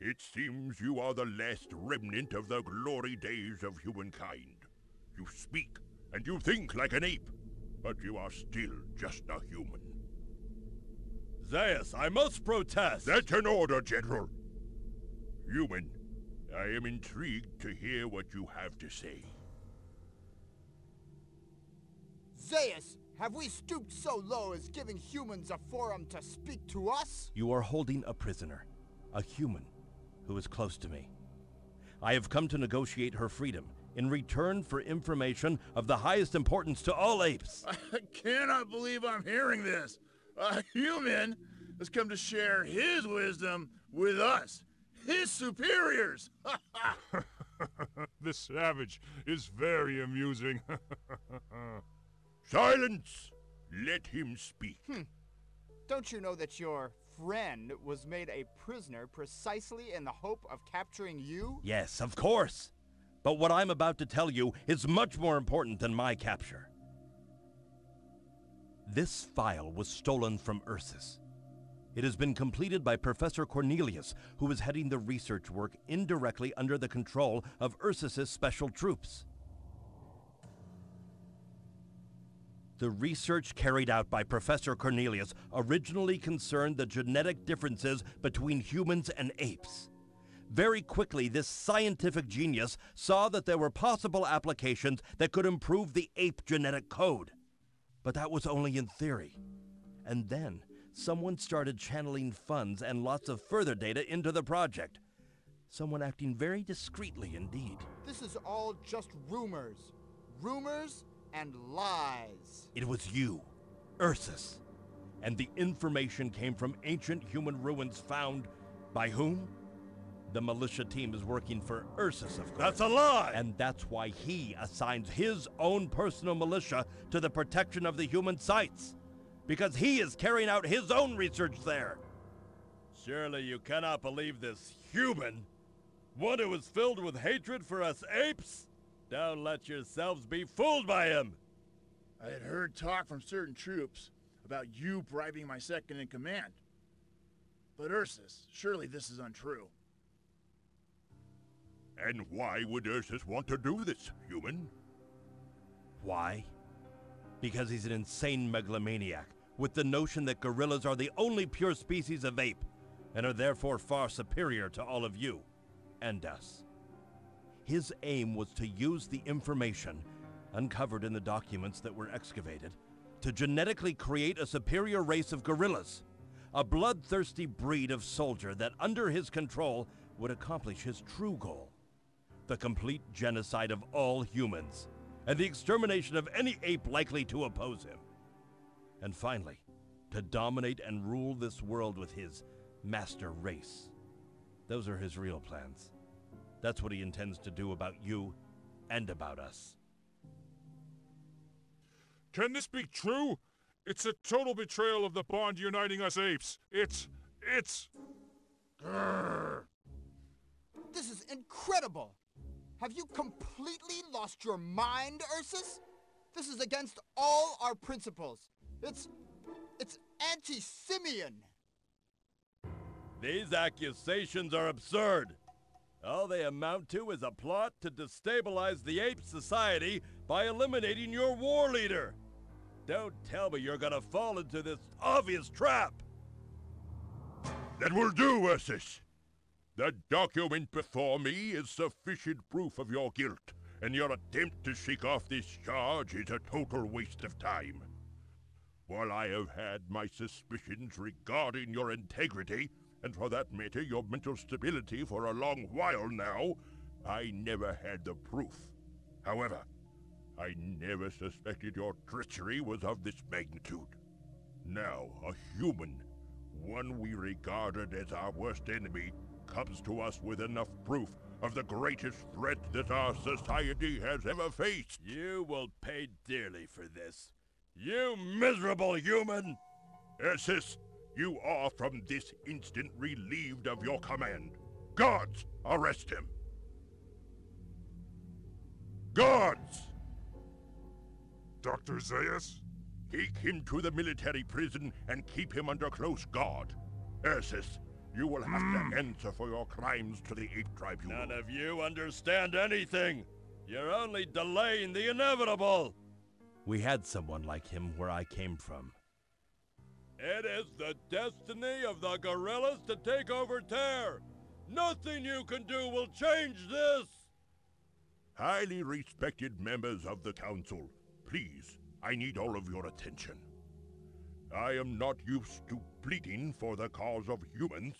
it seems you are the last remnant of the glory days of humankind. You speak and you think like an ape, but you are still just a human. Zaius, I must protest! That's an order, General. Human, I am intrigued to hear what you have to say. Zaius, have we stooped so low as giving humans a forum to speak to us? You are holding a prisoner, a human, who is close to me. I have come to negotiate her freedom in return for information of the highest importance to all apes. [LAUGHS] I cannot believe I'm hearing this. A human has come to share his wisdom with us, his superiors. [LAUGHS] [LAUGHS] this savage is very amusing. Silence! Let him speak. Hmm. Don't you know that your friend was made a prisoner precisely in the hope of capturing you? Yes, of course. But what I'm about to tell you is much more important than my capture. This file was stolen from Ursus. It has been completed by Professor Cornelius, who is heading the research work indirectly under the control of Ursus's special troops. The research carried out by Professor Cornelius originally concerned the genetic differences between humans and apes. Very quickly, this scientific genius saw that there were possible applications that could improve the ape genetic code. But that was only in theory. And then, someone started channeling funds and lots of further data into the project. Someone acting very discreetly indeed. This is all just rumors. Rumors and lies. It was you, Ursus. And the information came from ancient human ruins found by whom? The militia team is working for Ursus, of course. That's a lie! And that's why he assigns his own personal militia to the protection of the human sites. Because he is carrying out his own research there. Surely you cannot believe this human? One who is filled with hatred for us apes? Don't let yourselves be fooled by him! I had heard talk from certain troops about you bribing my second in command. But Ursus, surely this is untrue. And why would Ursus want to do this, human? Why? Because he's an insane megalomaniac with the notion that gorillas are the only pure species of ape and are therefore far superior to all of you and us. His aim was to use the information uncovered in the documents that were excavated to genetically create a superior race of gorillas, a bloodthirsty breed of soldier that under his control would accomplish his true goal the complete genocide of all humans and the extermination of any ape likely to oppose him. And finally, to dominate and rule this world with his master race. Those are his real plans. That's what he intends to do about you and about us. Can this be true? It's a total betrayal of the bond uniting us apes. It's. it's. Grrr. This is incredible! Have you completely lost your mind, Ursus? This is against all our principles. It's. it's anti simian. These accusations are absurd. All they amount to is a plot to destabilize the ape society by eliminating your war leader. Don't tell me you're gonna fall into this obvious trap. That will do, Ursus. The document before me is sufficient proof of your guilt, and your attempt to shake off this charge is a total waste of time. While I have had my suspicions regarding your integrity, and for that matter your mental stability for a long while now, I never had the proof. However, I never suspected your treachery was of this magnitude. Now, a human, one we regarded as our worst enemy, comes to us with enough proof of the greatest threat that our society has ever faced. You will pay dearly for this. You miserable human! Ursus, you are from this instant relieved of your command. Guards, arrest him. Guards! Dr. Zaius? Take him to the military prison and keep him under close guard. Ursus, you will have to hmm. answer for your crimes to the Ape Tribunal. None of you understand anything. You're only delaying the inevitable. We had someone like him where I came from. It is the destiny of the gorillas to take over Terre. Nothing you can do will change this. Highly respected members of the Council, please, I need all of your attention. I am not used to pleading for the cause of humans,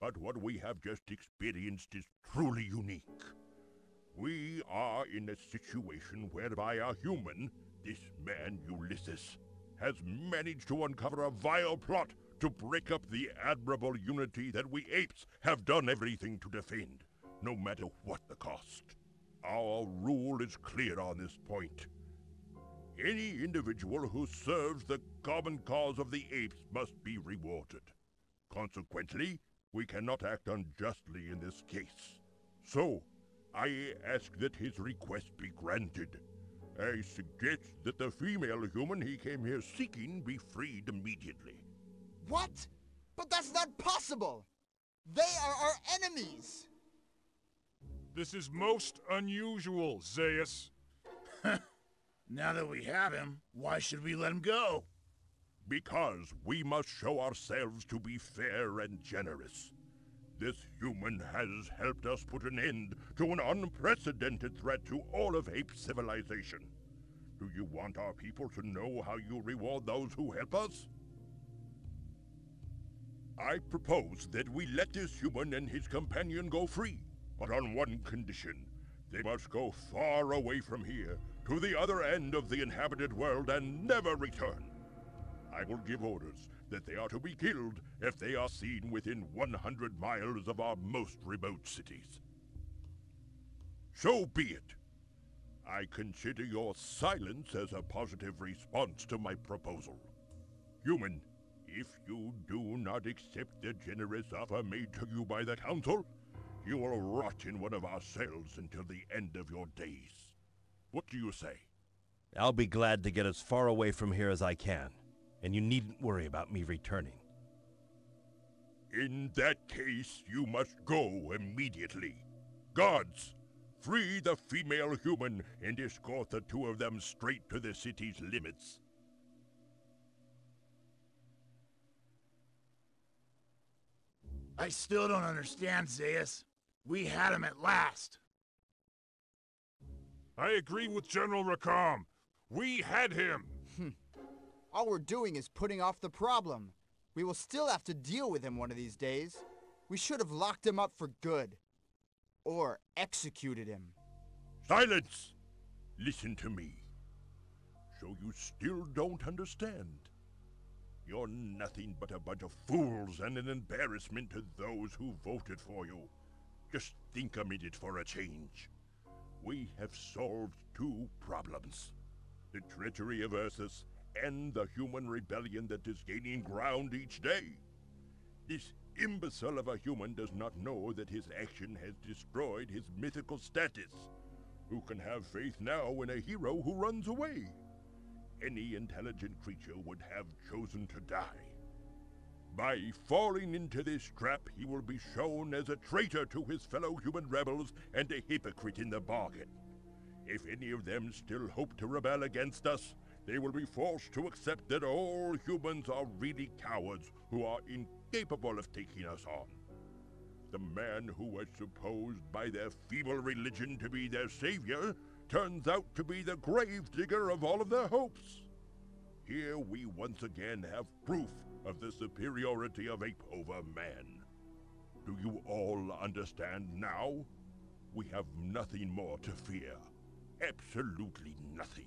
but what we have just experienced is truly unique. We are in a situation whereby a human, this man Ulysses, has managed to uncover a vile plot to break up the admirable unity that we apes have done everything to defend, no matter what the cost. Our rule is clear on this point. Any individual who serves the common cause of the apes must be rewarded. Consequently, we cannot act unjustly in this case. So, I ask that his request be granted. I suggest that the female human he came here seeking be freed immediately. What? But that's not possible! They are our enemies! This is most unusual, Zaius. [LAUGHS] now that we have him, why should we let him go? Because we must show ourselves to be fair and generous. This human has helped us put an end to an unprecedented threat to all of ape civilization. Do you want our people to know how you reward those who help us? I propose that we let this human and his companion go free, but on one condition. They must go far away from here, to the other end of the inhabited world and never return. I will give orders that they are to be killed if they are seen within 100 miles of our most remote cities. So be it. I consider your silence as a positive response to my proposal. Human, if you do not accept the generous offer made to you by the Council, you will rot in one of our cells until the end of your days. What do you say? I'll be glad to get as far away from here as I can, and you needn't worry about me returning. In that case, you must go immediately. Guards, free the female human and escort the two of them straight to the city's limits. I still don't understand, Zaius. We had him at last. I agree with General Rakam. We had him. Hmm. All we're doing is putting off the problem. We will still have to deal with him one of these days. We should have locked him up for good. Or executed him. Silence! Listen to me. So you still don't understand. You're nothing but a bunch of fools and an embarrassment to those who voted for you. Just think a minute for a change. We have solved two problems. The treachery of Ursus and the human rebellion that is gaining ground each day. This imbecile of a human does not know that his action has destroyed his mythical status. Who can have faith now in a hero who runs away? Any intelligent creature would have chosen to die. By falling into this trap, he will be shown as a traitor to his fellow human rebels and a hypocrite in the bargain. If any of them still hope to rebel against us, they will be forced to accept that all humans are really cowards who are incapable of taking us on. The man who was supposed by their feeble religion to be their savior turns out to be the gravedigger of all of their hopes. Here we once again have proof of the superiority of ape over man. Do you all understand now? We have nothing more to fear. Absolutely nothing.